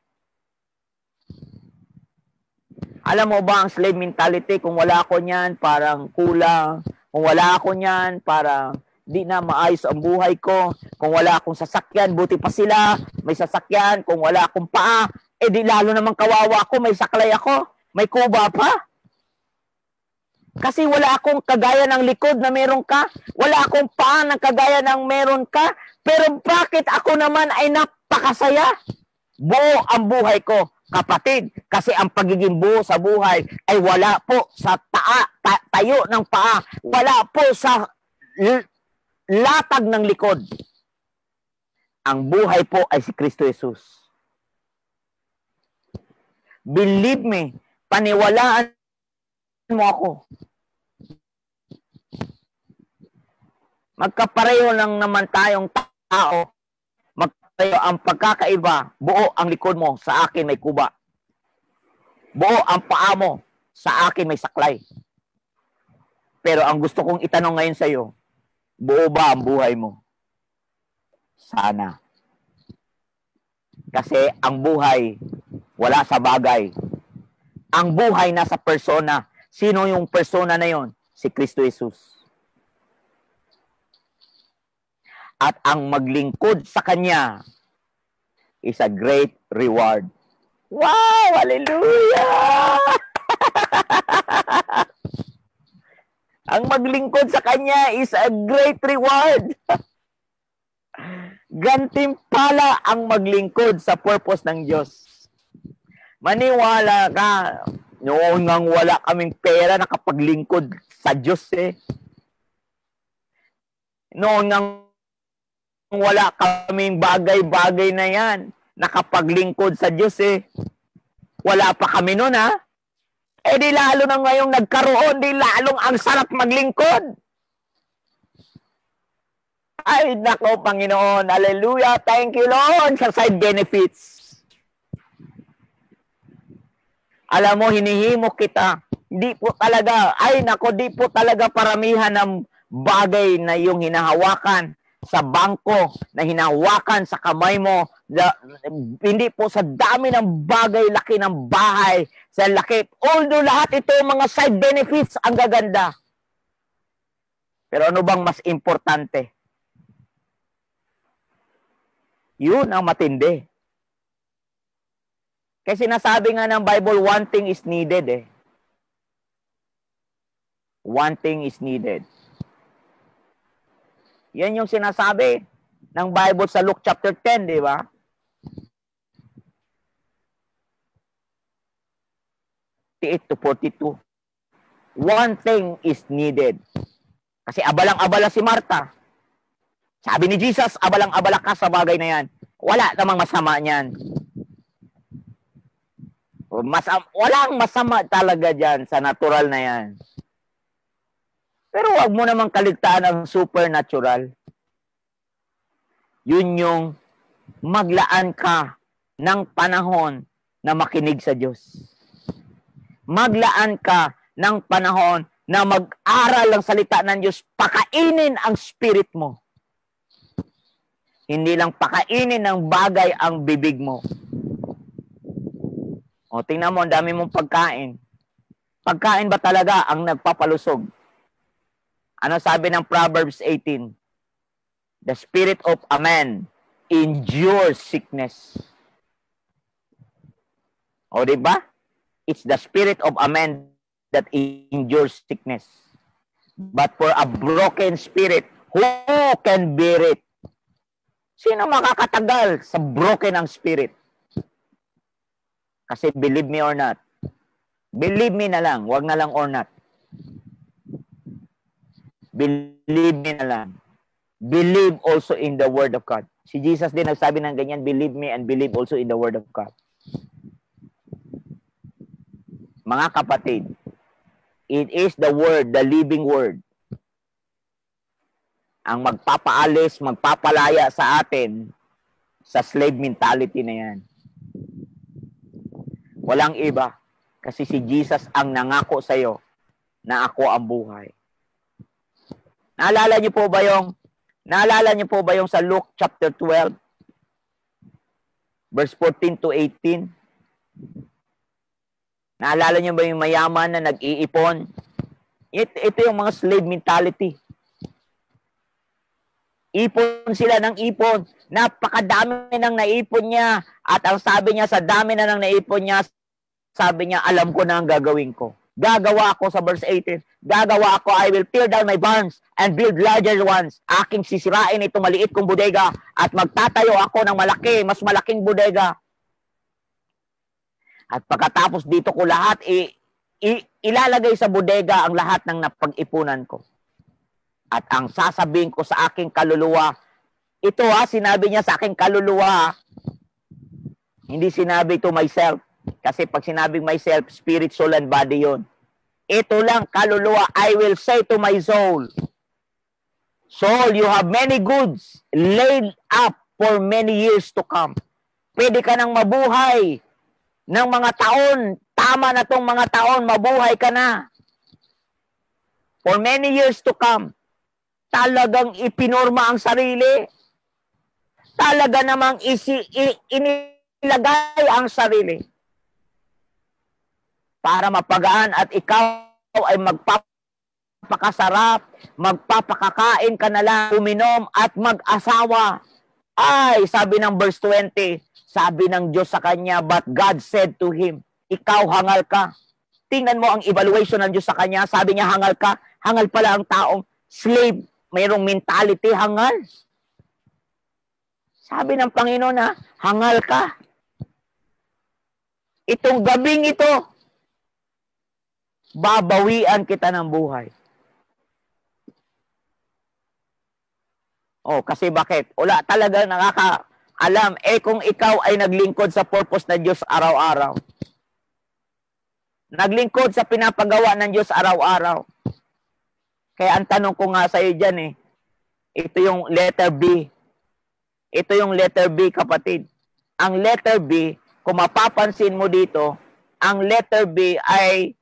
Alam mo ba ang slave mentality, kung wala ako niyan, parang kulang. Kung wala ako niyan, parang di na maayos ang buhay ko. Kung wala akong sasakyan, buti pa sila, may sasakyan. Kung wala akong paa, eh di lalo naman kawawa ako, may saklay ako, may kuba pa. Kasi wala akong kagaya ng likod na meron ka. Wala akong paa na kagaya ng meron ka. Pero bakit ako naman ay napakasaya? Buo ang buhay ko kapatid, kasi ang pagiging buo sa buhay ay wala po sa taa, ta, tayo ng paa, wala po sa latag ng likod. Ang buhay po ay si Kristo Jesus. Believe me, paniwalaan mo ako. Magkapareho lang naman tayong tao tayo ang pagkakaiba, buo ang likod mo, sa akin may kuba. Buo ang paa mo, sa akin may saklay. Pero ang gusto kong itanong ngayon sa iyo, buo ba ang buhay mo? Sana. Kasi ang buhay, wala sa bagay. Ang buhay nasa persona. Sino yung persona na yon? Si Kristo Jesus. At ang maglingkod sa Kanya is a great reward. Wow! Hallelujah! *laughs* ang maglingkod sa Kanya is a great reward. *laughs* Gantimpala ang maglingkod sa purpose ng Diyos. Maniwala ka, noon ngang wala kaming pera nakapaglingkod sa Diyos eh. Noon ngang wala kaming bagay-bagay na yan. Nakapaglingkod sa Diyos eh. Wala pa kami nun ha. Eh di lalo na ngayong nagkaroon, di lalong ang sarap maglingkod. Ay, nako, Panginoon. Hallelujah. Thank you, Lord, sa side benefits. Alam mo, hinihimok kita. Di po talaga, ay nako, di po talaga paramihan ng bagay na yung hinahawakan sa bangko na hinawakan sa kamay mo, the, hindi po sa dami ng bagay, laki ng bahay, sa laki. Although lahat ito mga side benefits ang gaganda. Pero ano bang mas importante? Yun ang matindi. Kasi sinasabi nga ng Bible, one thing is needed eh. One thing is needed. Yan yung sinasabi ng Bible sa Luke chapter 10, di ba? to 42. One thing is needed. Kasi abalang-abala si Marta. Sabi ni Jesus, abalang-abala ka sa bagay na yan. Wala namang masama niyan. Masam, walang masama talaga dyan sa natural na yan. Pero wag mo namang kaligtaan ang supernatural. Yun yung maglaan ka ng panahon na makinig sa Diyos. Maglaan ka ng panahon na mag-aral ng salita ng Diyos, pakainin ang spirit mo. Hindi lang pakainin ng bagay ang bibig mo. O, tingnan mo, ang dami mong pagkain. Pagkain ba talaga ang nagpapalusog? Ano sabi ng Proverbs 18? The spirit of a man endures sickness. O, di ba? It's the spirit of a man that endures sickness. But for a broken spirit, who can bear it? Sino makakatagal sa broken ang spirit? Kasi believe me or not, believe me na lang, wag na lang or not. Believe me na lang. Believe also in the Word of God. Si Jesus din nagsabi ng ganyan, believe me and believe also in the Word of God. Mga kapatid, it is the Word, the living Word, ang magpapaalis, magpapalaya sa atin sa slave mentality na yan. Walang iba. Kasi si Jesus ang nangako sa iyo na ako ang buhay. Naalala niyo po ba yung Naalala niyo po ba yung sa Luke chapter 12 verse 14 to 18? Naalala niyo ba yung mayaman na nag-iipon? It, ito yung mga slave mentality. Ipon sila ng ipon. Napakadami nang naipon niya. At ang sabi niya, sa dami na nang naipon niya, sabi niya, alam ko na ang gagawin ko. Gagawa ako sa verse 18. Gagawa ako, I will tear down my barns and build larger ones. Aking sisirain ito maliit kong bodega at magtatayo ako ng malaki, mas malaking bodega. At pagkatapos dito ko lahat, i, i, ilalagay sa bodega ang lahat ng napag-ipunan ko. At ang sasabihin ko sa aking kaluluwa, ito ha, sinabi niya sa aking kaluluwa, hindi sinabi to myself. Kasi pag sinabing myself, spirit, soul, and body yon. Ito lang, kaluluwa, I will say to my soul, Soul, you have many goods laid up for many years to come. Pwede ka nang mabuhay ng mga taon. Tama na tong mga taon, mabuhay ka na. For many years to come. Talagang ipinorma ang sarili. Talaga namang isi, inilagay ang sarili para mapagaan at ikaw ay magpapakasarap, magpapakakain ka na lang, uminom at mag-asawa. Ay, sabi ng verse 20, sabi ng Diyos sa kanya, but God said to him, ikaw hangal ka. Tingnan mo ang evaluation ng Diyos sa kanya. Sabi niya, hangal ka. Hangal pala ang taong slave. Mayroong mentality, hangal. Sabi ng Panginoon na, hangal ka. Itong gabing ito, babawian kita ng buhay. Oh, kasi bakit? Wala talaga nakakaalam. Eh kung ikaw ay naglingkod sa purpose ng Diyos araw-araw. Naglingkod sa pinapagawa ng Diyos araw-araw. Kaya ang tanong ko nga sa iyo dyan eh, ito yung letter B. Ito yung letter B, kapatid. Ang letter B, kung mapapansin mo dito, ang letter B ay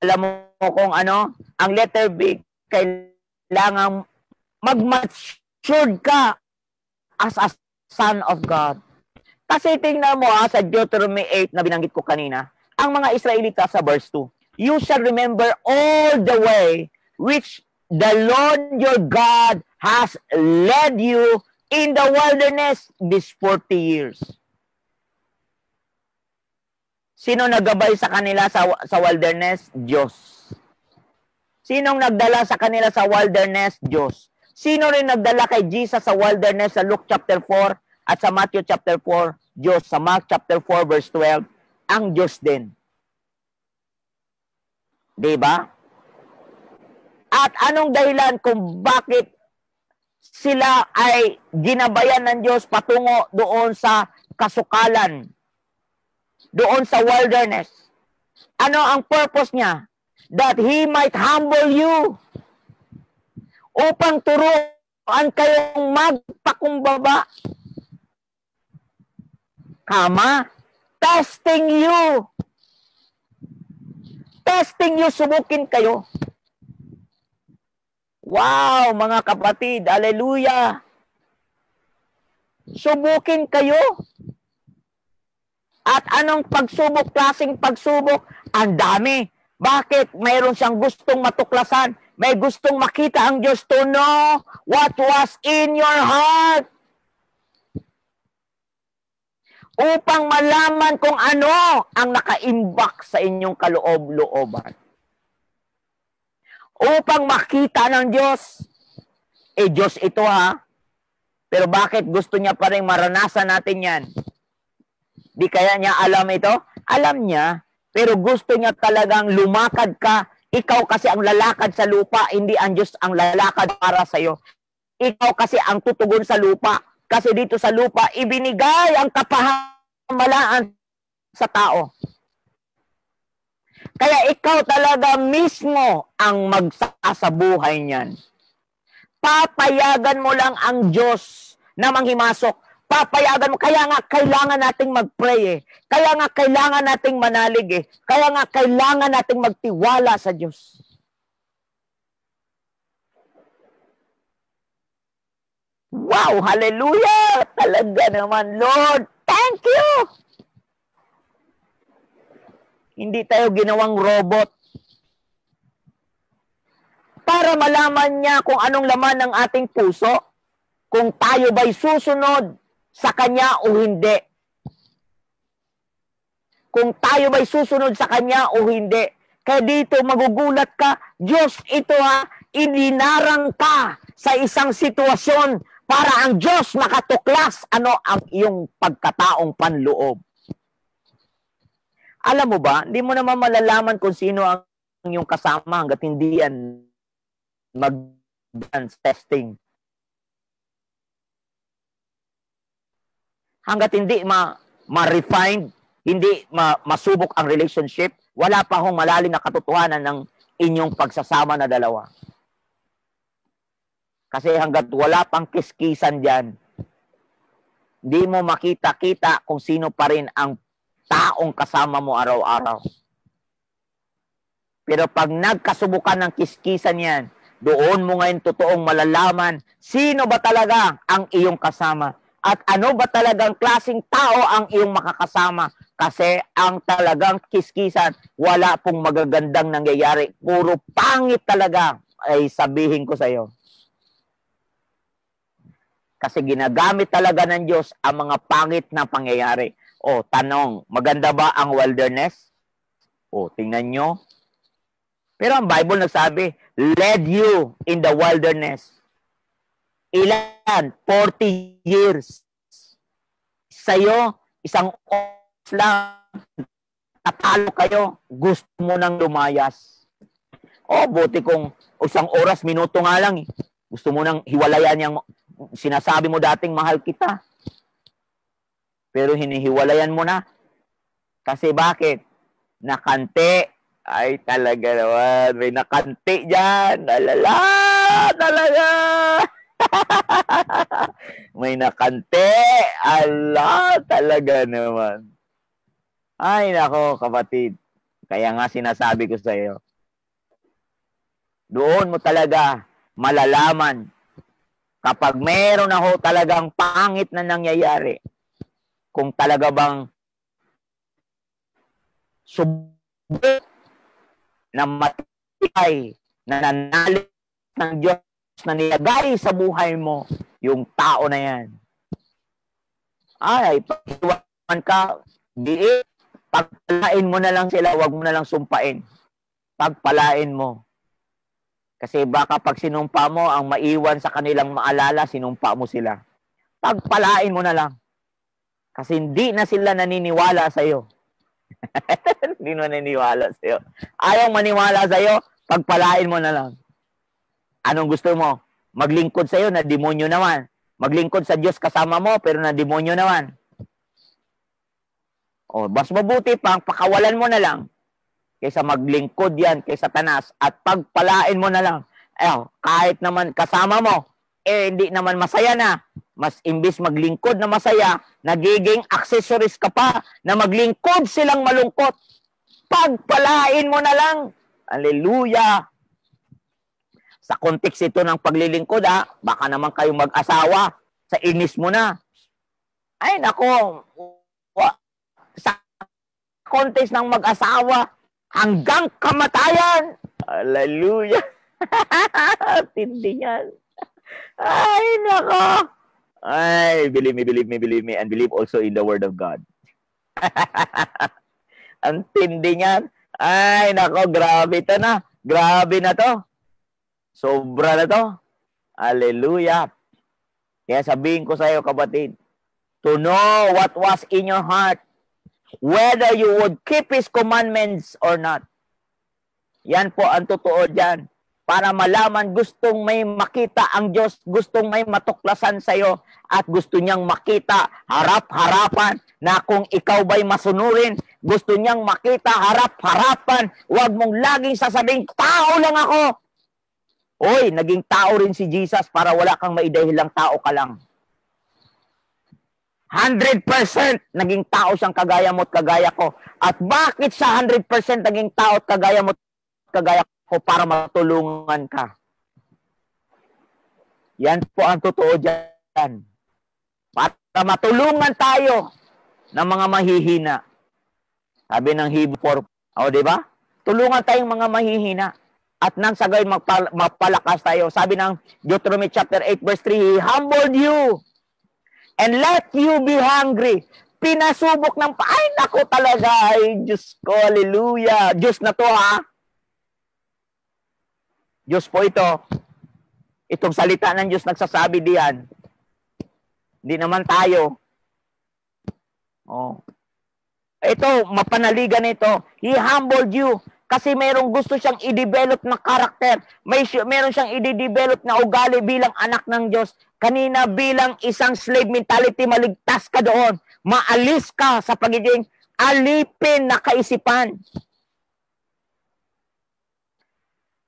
alam mo kung ano, ang letter B, kailangan mag-matured ka as a son of God. Kasi tingnan mo ha, sa Deuteronomy 8 na binanggit ko kanina, ang mga Israelita sa verse 2, You shall remember all the way which the Lord your God has led you in the wilderness these 40 years. Sino naggabay sa kanila sa, sa wilderness? Diyos. Sinong nagdala sa kanila sa wilderness? Diyos. Sino rin nagdala kay Jesus sa wilderness sa Luke chapter 4 at sa Matthew chapter 4? Diyos. Sa Mark chapter 4 verse 12, ang Diyos din. Di ba? At anong dahilan kung bakit sila ay ginabayan ng Diyos patungo doon sa kasukalan, doon sa wilderness. Ano ang purpose niya? That He might humble you upang turuan kayong magpakumbaba. Kama, testing you. Testing you, subukin kayo. Wow, mga kapatid, hallelujah. Subukin kayo. At anong pagsubok, klaseng pagsubok? Ang dami. Bakit? Mayroon siyang gustong matuklasan. May gustong makita ang Diyos to know what was in your heart. Upang malaman kung ano ang nakaimbak sa inyong kaloob-looban. Upang makita ng Diyos. Eh, Diyos ito ha. Pero bakit gusto niya pa rin maranasan natin yan? Di kaya niya alam ito? Alam niya, pero gusto niya talagang lumakad ka. Ikaw kasi ang lalakad sa lupa, hindi ang Diyos ang lalakad para sa iyo. Ikaw kasi ang tutugon sa lupa. Kasi dito sa lupa, ibinigay ang kapahamalaan sa tao. Kaya ikaw talaga mismo ang magsasabuhay niyan. Papayagan mo lang ang Diyos na manghimasok. Papayagan mo. Kaya nga, kailangan nating mag-pray eh. Kaya nga, kailangan nating manalig eh. Kaya nga, kailangan nating magtiwala sa Diyos. Wow! Hallelujah! Talaga naman, Lord! Thank you! Hindi tayo ginawang robot. Para malaman niya kung anong laman ng ating puso, kung tayo ba'y susunod sa Kanya o hindi. Kung tayo ba'y susunod sa Kanya o hindi. Kaya dito magugulat ka, Diyos ito ha, ininarang ka sa isang sitwasyon para ang Diyos makatuklas ano ang iyong pagkataong panloob. Alam mo ba, hindi mo naman malalaman kung sino ang iyong kasama hanggat hindi yan mag-dance testing. Hanggat hindi ma ma-refined, hindi ma masubok ang relationship, wala pa hong malalim na katotohanan ng inyong pagsasama na dalawa. Kasi hanggat wala pang kiskisan diyan, hindi mo makita-kita kung sino pa rin ang taong kasama mo araw-araw. Pero pag nagkasubukan ng kiskisan yan, doon mo ngayon totoong malalaman sino ba talaga ang iyong kasama at ano ba talagang klasing tao ang iyong makakasama. Kasi ang talagang kiskisan, wala pong magagandang nangyayari. Puro pangit talaga ay sabihin ko sa iyo. Kasi ginagamit talaga ng Diyos ang mga pangit na pangyayari. O, tanong, maganda ba ang wilderness? O, tingnan nyo. Pero ang Bible nagsabi, led you in the wilderness. Ilan? 40 years. Sa'yo, isang oras lang, tatalo kayo, gusto mo nang lumayas. O, buti kung isang oras, minuto nga lang. Eh. Gusto mo nang hiwalayan yung sinasabi mo dating mahal kita. Pero hinihiwalayan mo na. Kasi bakit? Nakante. Ay, talaga naman. May nakante dyan. Alala, talaga. *laughs* May nakante. Ala, talaga naman. Ay, nako, kapatid. Kaya nga sinasabi ko sa iyo. Doon mo talaga malalaman kapag meron na ho talagang pangit na nangyayari, kung talaga bang subok na matibay na nanalig ng Diyos na nilagay sa buhay mo, yung tao na yan. Ay, pag ka, di pagpalain mo na lang sila, wag mo na lang sumpain. Pagpalain mo. Kasi baka pag sinumpa mo, ang maiwan sa kanilang maalala, sinumpa mo sila. Pagpalain mo na lang. Kasi hindi na sila naniniwala sa iyo. *laughs* hindi na naniniwala sa iyo. Ayaw maniwala sa iyo, pagpalain mo na lang. Anong gusto mo? Maglingkod sa iyo na demonyo naman. Maglingkod sa Diyos kasama mo pero na demonyo naman. O, mas mabuti pang pakawalan mo na lang kaysa maglingkod yan kay Satanas at pagpalain mo na lang. Eh, kahit naman kasama mo, eh hindi naman masaya na. Mas imbis maglingkod na masaya, nagiging accessories ka pa na maglingkod silang malungkot. Pagpalain mo na lang. Hallelujah. Sa kontekst ito ng paglilingkod, ha, baka naman kayong mag-asawa, sa inis mo na. Ay, nako, sa kontekst ng mag-asawa, hanggang kamatayan. Hallelujah. *laughs* Tindi yan. Ay, nako. Ay, believe me, believe me, believe me, and believe also in the Word of God. *laughs* Ang tindi niyan. Ay, nako, grabe ito na. Grabe na to. Sobra na to. Hallelujah. Kaya sabihin ko sa iyo, kapatid, to know what was in your heart, whether you would keep His commandments or not. Yan po ang totoo dyan. Para malaman, gustong may makita ang Diyos, gustong may matuklasan sa iyo, at gusto niyang makita harap-harapan na kung ikaw ba'y masunurin, gusto niyang makita harap-harapan, huwag mong laging sasabing, tao lang ako. Oy, naging tao rin si Jesus para wala kang maidahilang tao ka lang. 100% naging tao siyang kagaya mo at kagaya ko. At bakit siya 100% naging tao at kagaya mo at kagaya ko para matulungan ka? Yan po ang totoo dyan. Para matulungan tayo ng mga mahihina. Sabi ng Hebrew 4, o di ba? Tulungan tayong mga mahihina. At nang sa gayon magpal- mapalakas tayo. Sabi ng Deuteronomy chapter 8 verse 3, He humbled you and let you be hungry. Pinasubok ng, ay nako talaga, ay Diyos ko, hallelujah. Diyos na to ha. Diyos po ito. Itong salita ng Diyos nagsasabi diyan. Hindi naman tayo. Oh. Ito, mapanaligan ito. He humbled you kasi merong gusto siyang i-develop na karakter. May meron siyang i-develop na ugali bilang anak ng Diyos. Kanina bilang isang slave mentality, maligtas ka doon. Maalis ka sa pagiging alipin na kaisipan.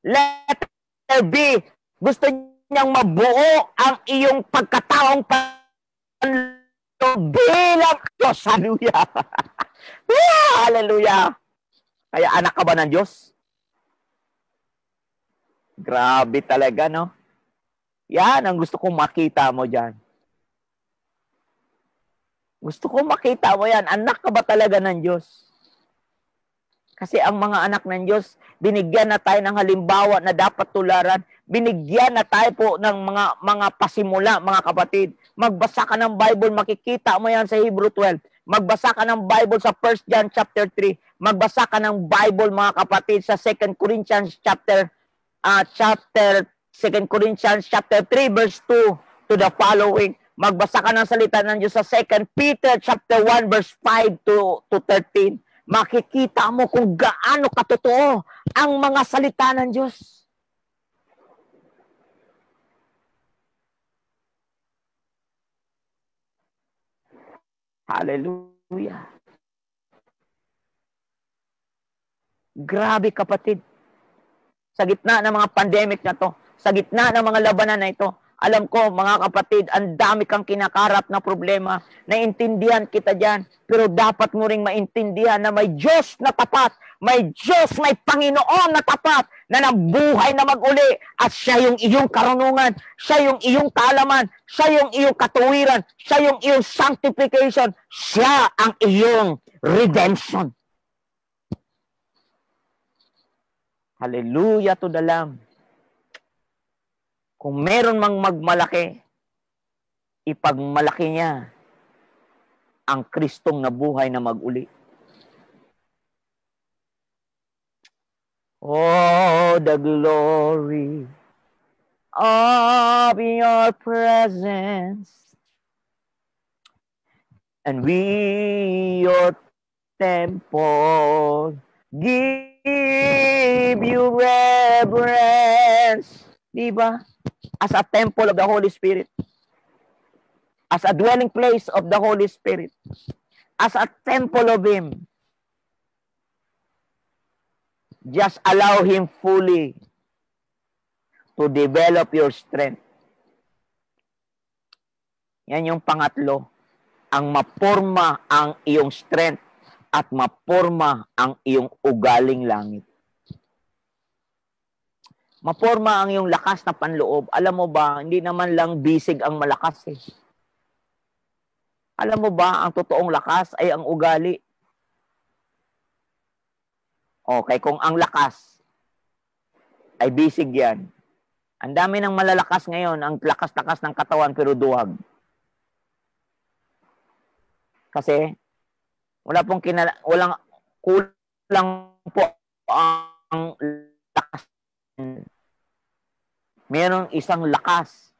Let there be. Gusto niyang mabuo ang iyong pagkataong panlo bilang Diyos. Hallelujah. Ah, *laughs* Hallelujah. Kaya anak ka ba ng Diyos? Grabe talaga, no? Yan ang gusto kong makita mo dyan. Gusto kong makita mo yan. Anak ka ba talaga ng Diyos? Kasi ang mga anak ng Diyos, binigyan na tayo ng halimbawa na dapat tularan. Binigyan na tayo po ng mga mga pasimula, mga kapatid. Magbasa ka ng Bible, makikita mo yan sa Hebrew 12. Magbasa ka ng Bible sa 1 John chapter 3. Magbasa ka ng Bible, mga kapatid, sa 2 Corinthians chapter uh, chapter 2 Corinthians chapter 3 verse 2 to the following. Magbasa ka ng salita ng Diyos sa 2 Peter chapter 1 verse 5 to, to 13. Makikita mo kung gaano katotoo ang mga salita ng Diyos. Hallelujah. Grabe kapatid. Sa gitna ng mga pandemic na to, sa gitna ng mga labanan na ito, alam ko, mga kapatid, ang dami kang kinakarap na problema. Naintindihan kita dyan. Pero dapat mo ring maintindihan na may Diyos na tapat. May Diyos, may Panginoon na tapat na nabuhay na maguli. At siya yung iyong karunungan. Siya yung iyong kalaman. Siya yung iyong katuwiran. Siya yung iyong sanctification. Siya ang iyong redemption. Hallelujah to the Lamb. Kung meron mang magmalaki, ipagmalaki niya ang Kristong nabuhay na maguli. Oh, the glory of your presence. And we, your temple, give you reverence. Di ba? As a temple of the Holy Spirit. As a dwelling place of the Holy Spirit. As a temple of Him. Just allow Him fully to develop your strength. Yan yung pangatlo. Ang maporma ang iyong strength at maporma ang iyong ugaling langit. Maporma ang iyong lakas na panloob. Alam mo ba, hindi naman lang bisig ang malakas eh. Alam mo ba, ang totoong lakas ay ang ugali. Okay, kung ang lakas ay bisig yan. Ang dami ng malalakas ngayon, ang lakas-lakas ng katawan pero duwag. Kasi wala pong kinala, walang kulang po ang. Merong isang lakas.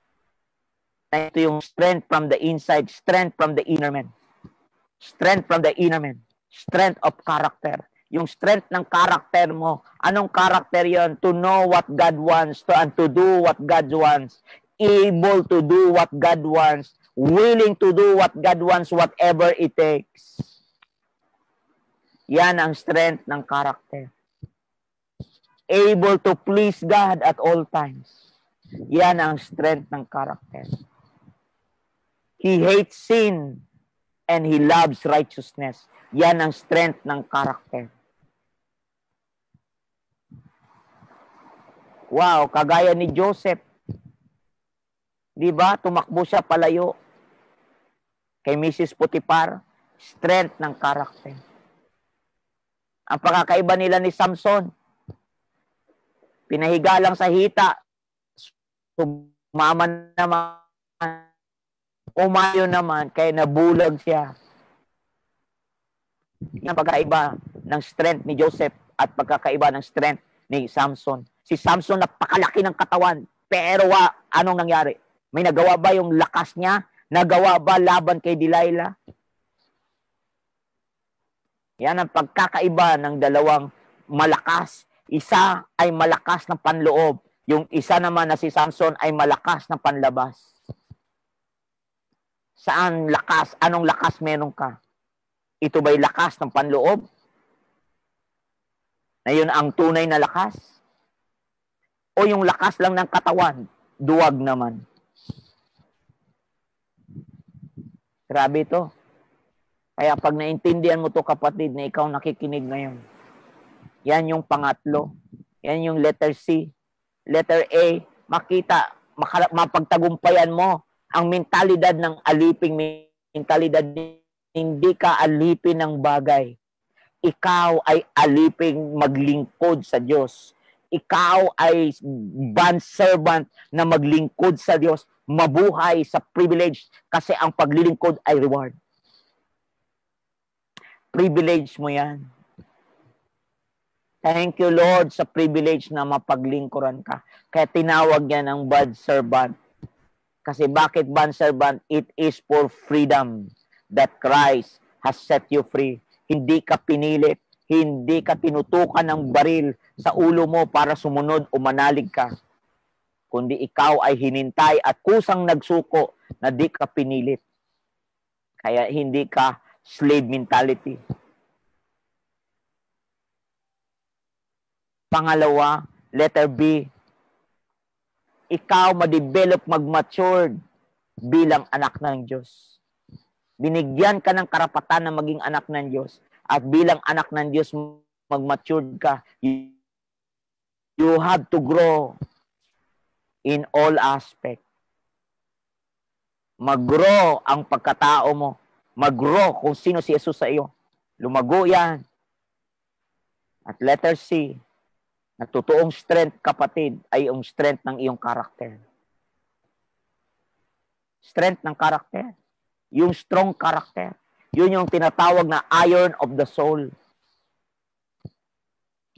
Ito yung strength from the inside, strength from the inner man. Strength from the inner man. Strength of character. Yung strength ng character mo. Anong character yon? To know what God wants to and to do what God wants. Able to do what God wants. Willing to do what God wants, whatever it takes. Yan ang strength ng character. Able to please God at all times. Yan ang strength ng character. He hates sin and he loves righteousness. Yan ang strength ng character. Wow, kagaya ni Joseph. 'Di ba? Tumakbo siya palayo kay Mrs. Potiphar, strength ng character. Ang pagkakaiba nila ni Samson, pinahiga lang sa hita, sumama naman, umayo naman, kaya nabulag siya. Yan pagkakaiba ng strength ni Joseph at pagkakaiba ng strength ni Samson. Si Samson napakalaki ng katawan, pero wa, anong nangyari? May nagawa ba yung lakas niya? Nagawa ba laban kay Delilah? Yan ang pagkakaiba ng dalawang malakas. Isa ay malakas ng panloob. Yung isa naman na si Samson ay malakas ng panlabas. Saan lakas? Anong lakas meron ka? Ito ba'y lakas ng panloob? Na yun ang tunay na lakas? O yung lakas lang ng katawan? Duwag naman. Grabe ito. Kaya pag naintindihan mo to kapatid na ikaw nakikinig ngayon, yan yung pangatlo. Yan yung letter C. Letter A, makita, mapagtagumpayan mo ang mentalidad ng aliping mentalidad hindi ka alipin ng bagay. Ikaw ay aliping maglingkod sa Diyos. Ikaw ay bond servant na maglingkod sa Diyos, mabuhay sa privilege kasi ang paglilingkod ay reward. Privilege mo yan. Thank you, Lord, sa privilege na mapaglingkuran ka. Kaya tinawag yan ng bad servant. Kasi bakit bad servant? It is for freedom that Christ has set you free. Hindi ka pinilit. Hindi ka tinutukan ng baril sa ulo mo para sumunod o manalig ka. Kundi ikaw ay hinintay at kusang nagsuko na di ka pinilit. Kaya hindi ka slave mentality. Pangalawa, letter B, ikaw ma-develop, mag-matured bilang anak ng Diyos. Binigyan ka ng karapatan na maging anak ng Diyos at bilang anak ng Diyos, mag-matured ka. You have to grow in all aspect. Mag-grow ang pagkatao mo. Mag-grow kung sino si Jesus sa iyo. Lumago yan. At letter C, na totoong strength, kapatid, ay yung strength ng iyong karakter. Strength ng karakter. Yung strong karakter. Yun yung tinatawag na iron of the soul.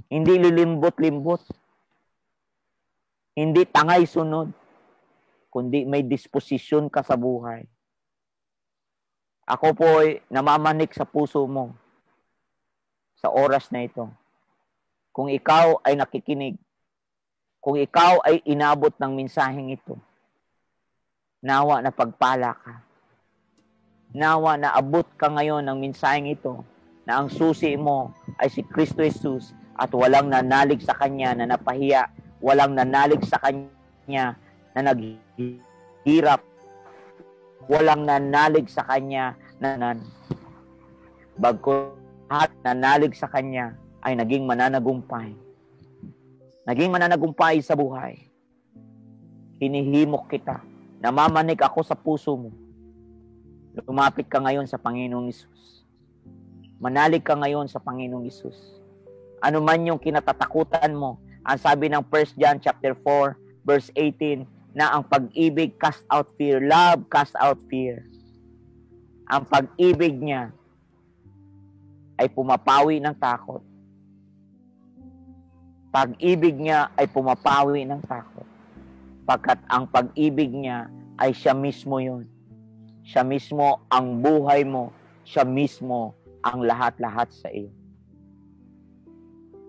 Hindi lilimbot-limbot. Hindi tangay sunod. Kundi may disposisyon ka sa buhay. Ako po ay namamanik sa puso mo sa oras na ito kung ikaw ay nakikinig, Kung ikaw ay inabot ng mensaheng ito, nawa na pagpala ka. Nawa na abot ka ngayon ng mensaheng ito na ang susi mo ay si Kristo Jesus at walang nanalig sa Kanya na napahiya, walang nanalig sa Kanya na naghirap, walang nanalig sa Kanya na nan. Bagko at nanalig sa Kanya ay naging mananagumpay naging mananagumpay sa buhay. Hinihimok kita. Namamanig ako sa puso mo. Lumapit ka ngayon sa Panginoong Isus. Manalig ka ngayon sa Panginoong Isus. Ano man yung kinatatakutan mo, ang sabi ng 1 John chapter 4 verse 18 na ang pag-ibig cast out fear, love cast out fear. Ang pag-ibig niya ay pumapawi ng takot pag-ibig niya ay pumapawi ng takot. Pagkat ang pag-ibig niya ay siya mismo yon. Siya mismo ang buhay mo. Siya mismo ang lahat-lahat sa iyo.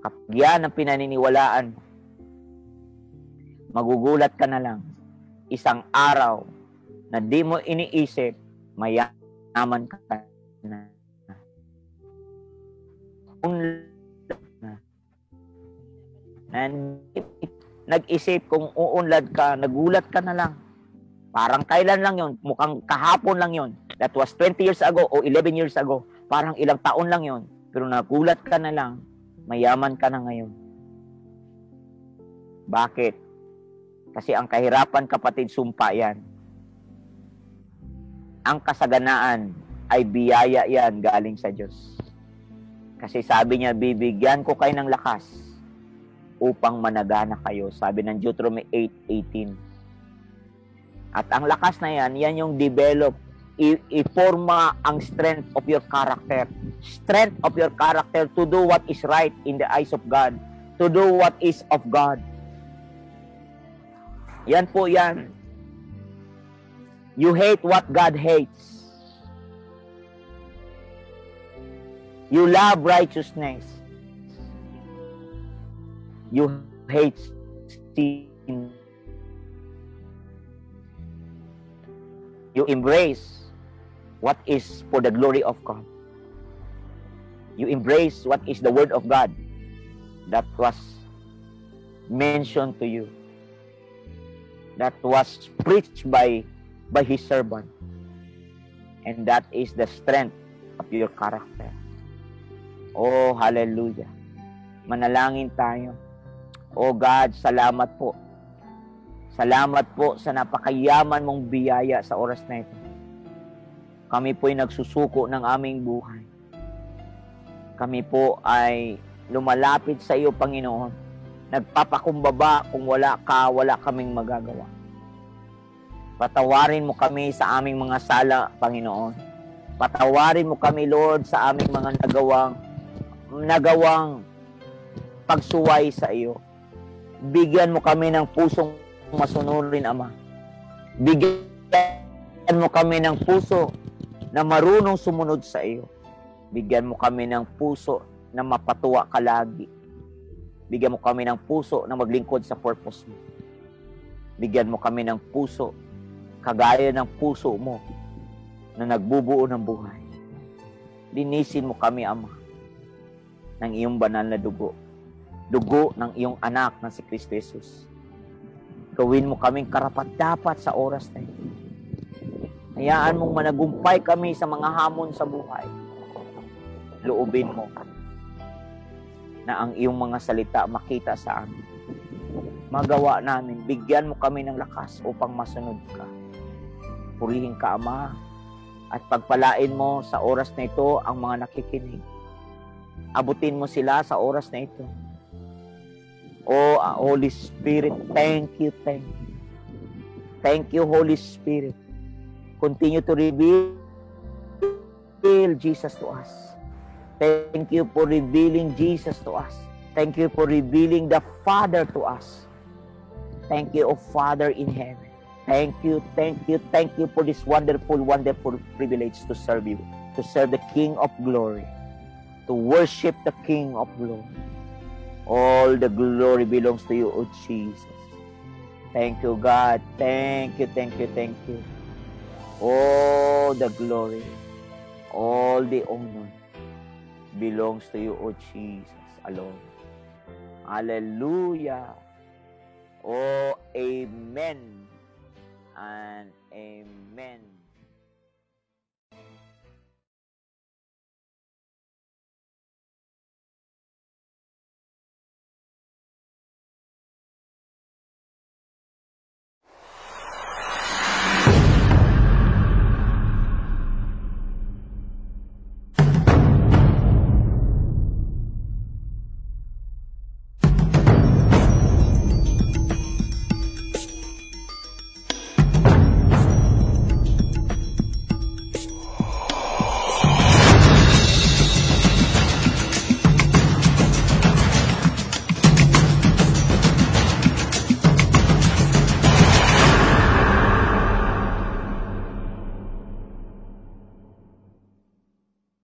Kapag yan ang pinaniniwalaan mo, magugulat ka na lang isang araw na di mo iniisip, mayaman ka na. Kung And nag-isip kung uunlad ka, nagulat ka na lang. Parang kailan lang yon, mukhang kahapon lang yon. That was 20 years ago o 11 years ago. Parang ilang taon lang yon. Pero nagulat ka na lang, mayaman ka na ngayon. Bakit? Kasi ang kahirapan, kapatid, sumpa yan. Ang kasaganaan ay biyaya yan galing sa Diyos. Kasi sabi niya, bibigyan ko kayo ng lakas upang managana kayo. Sabi ng Deuteronomy 8.18. At ang lakas na yan, yan yung develop, i- i-forma ang strength of your character. Strength of your character to do what is right in the eyes of God. To do what is of God. Yan po yan. You hate what God hates. You love righteousness you hate sin. You embrace what is for the glory of God. You embrace what is the word of God that was mentioned to you. That was preached by by his servant. And that is the strength of your character. Oh, hallelujah. Manalangin tayo. O God, salamat po. Salamat po sa napakayaman mong biyaya sa oras na ito. Kami po ay nagsusuko ng aming buhay. Kami po ay lumalapit sa iyo, Panginoon. Nagpapakumbaba kung wala ka, wala kaming magagawa. Patawarin mo kami sa aming mga sala, Panginoon. Patawarin mo kami, Lord, sa aming mga nagawang nagawang pagsuway sa iyo. Bigyan mo kami ng pusong masunurin, Ama. Bigyan mo kami ng puso na marunong sumunod sa iyo. Bigyan mo kami ng puso na mapatuwa ka lagi. Bigyan mo kami ng puso na maglingkod sa purpose mo. Bigyan mo kami ng puso kagaya ng puso mo na nagbubuo ng buhay. Linisin mo kami, Ama, ng iyong banal na dugo dugo ng iyong anak na si Kristo Jesus. Gawin mo kaming karapat-dapat sa oras na ito. Hayaan mong managumpay kami sa mga hamon sa buhay. Loobin mo na ang iyong mga salita makita sa amin. Magawa namin, bigyan mo kami ng lakas upang masunod ka. Purihin ka, Ama, at pagpalain mo sa oras na ito ang mga nakikinig. Abutin mo sila sa oras na ito Oh, uh, Holy Spirit, thank you, thank you. Thank you, Holy Spirit. Continue to reveal Jesus to us. Thank you for revealing Jesus to us. Thank you for revealing the Father to us. Thank you, O oh Father in heaven. Thank you, thank you, thank you for this wonderful, wonderful privilege to serve you, to serve the King of glory, to worship the King of glory. All the glory belongs to you, O Jesus. Thank you, God. Thank you, thank you, thank you. All the glory, all the honor belongs to you, O Jesus, alone. Hallelujah. Oh, amen and amen.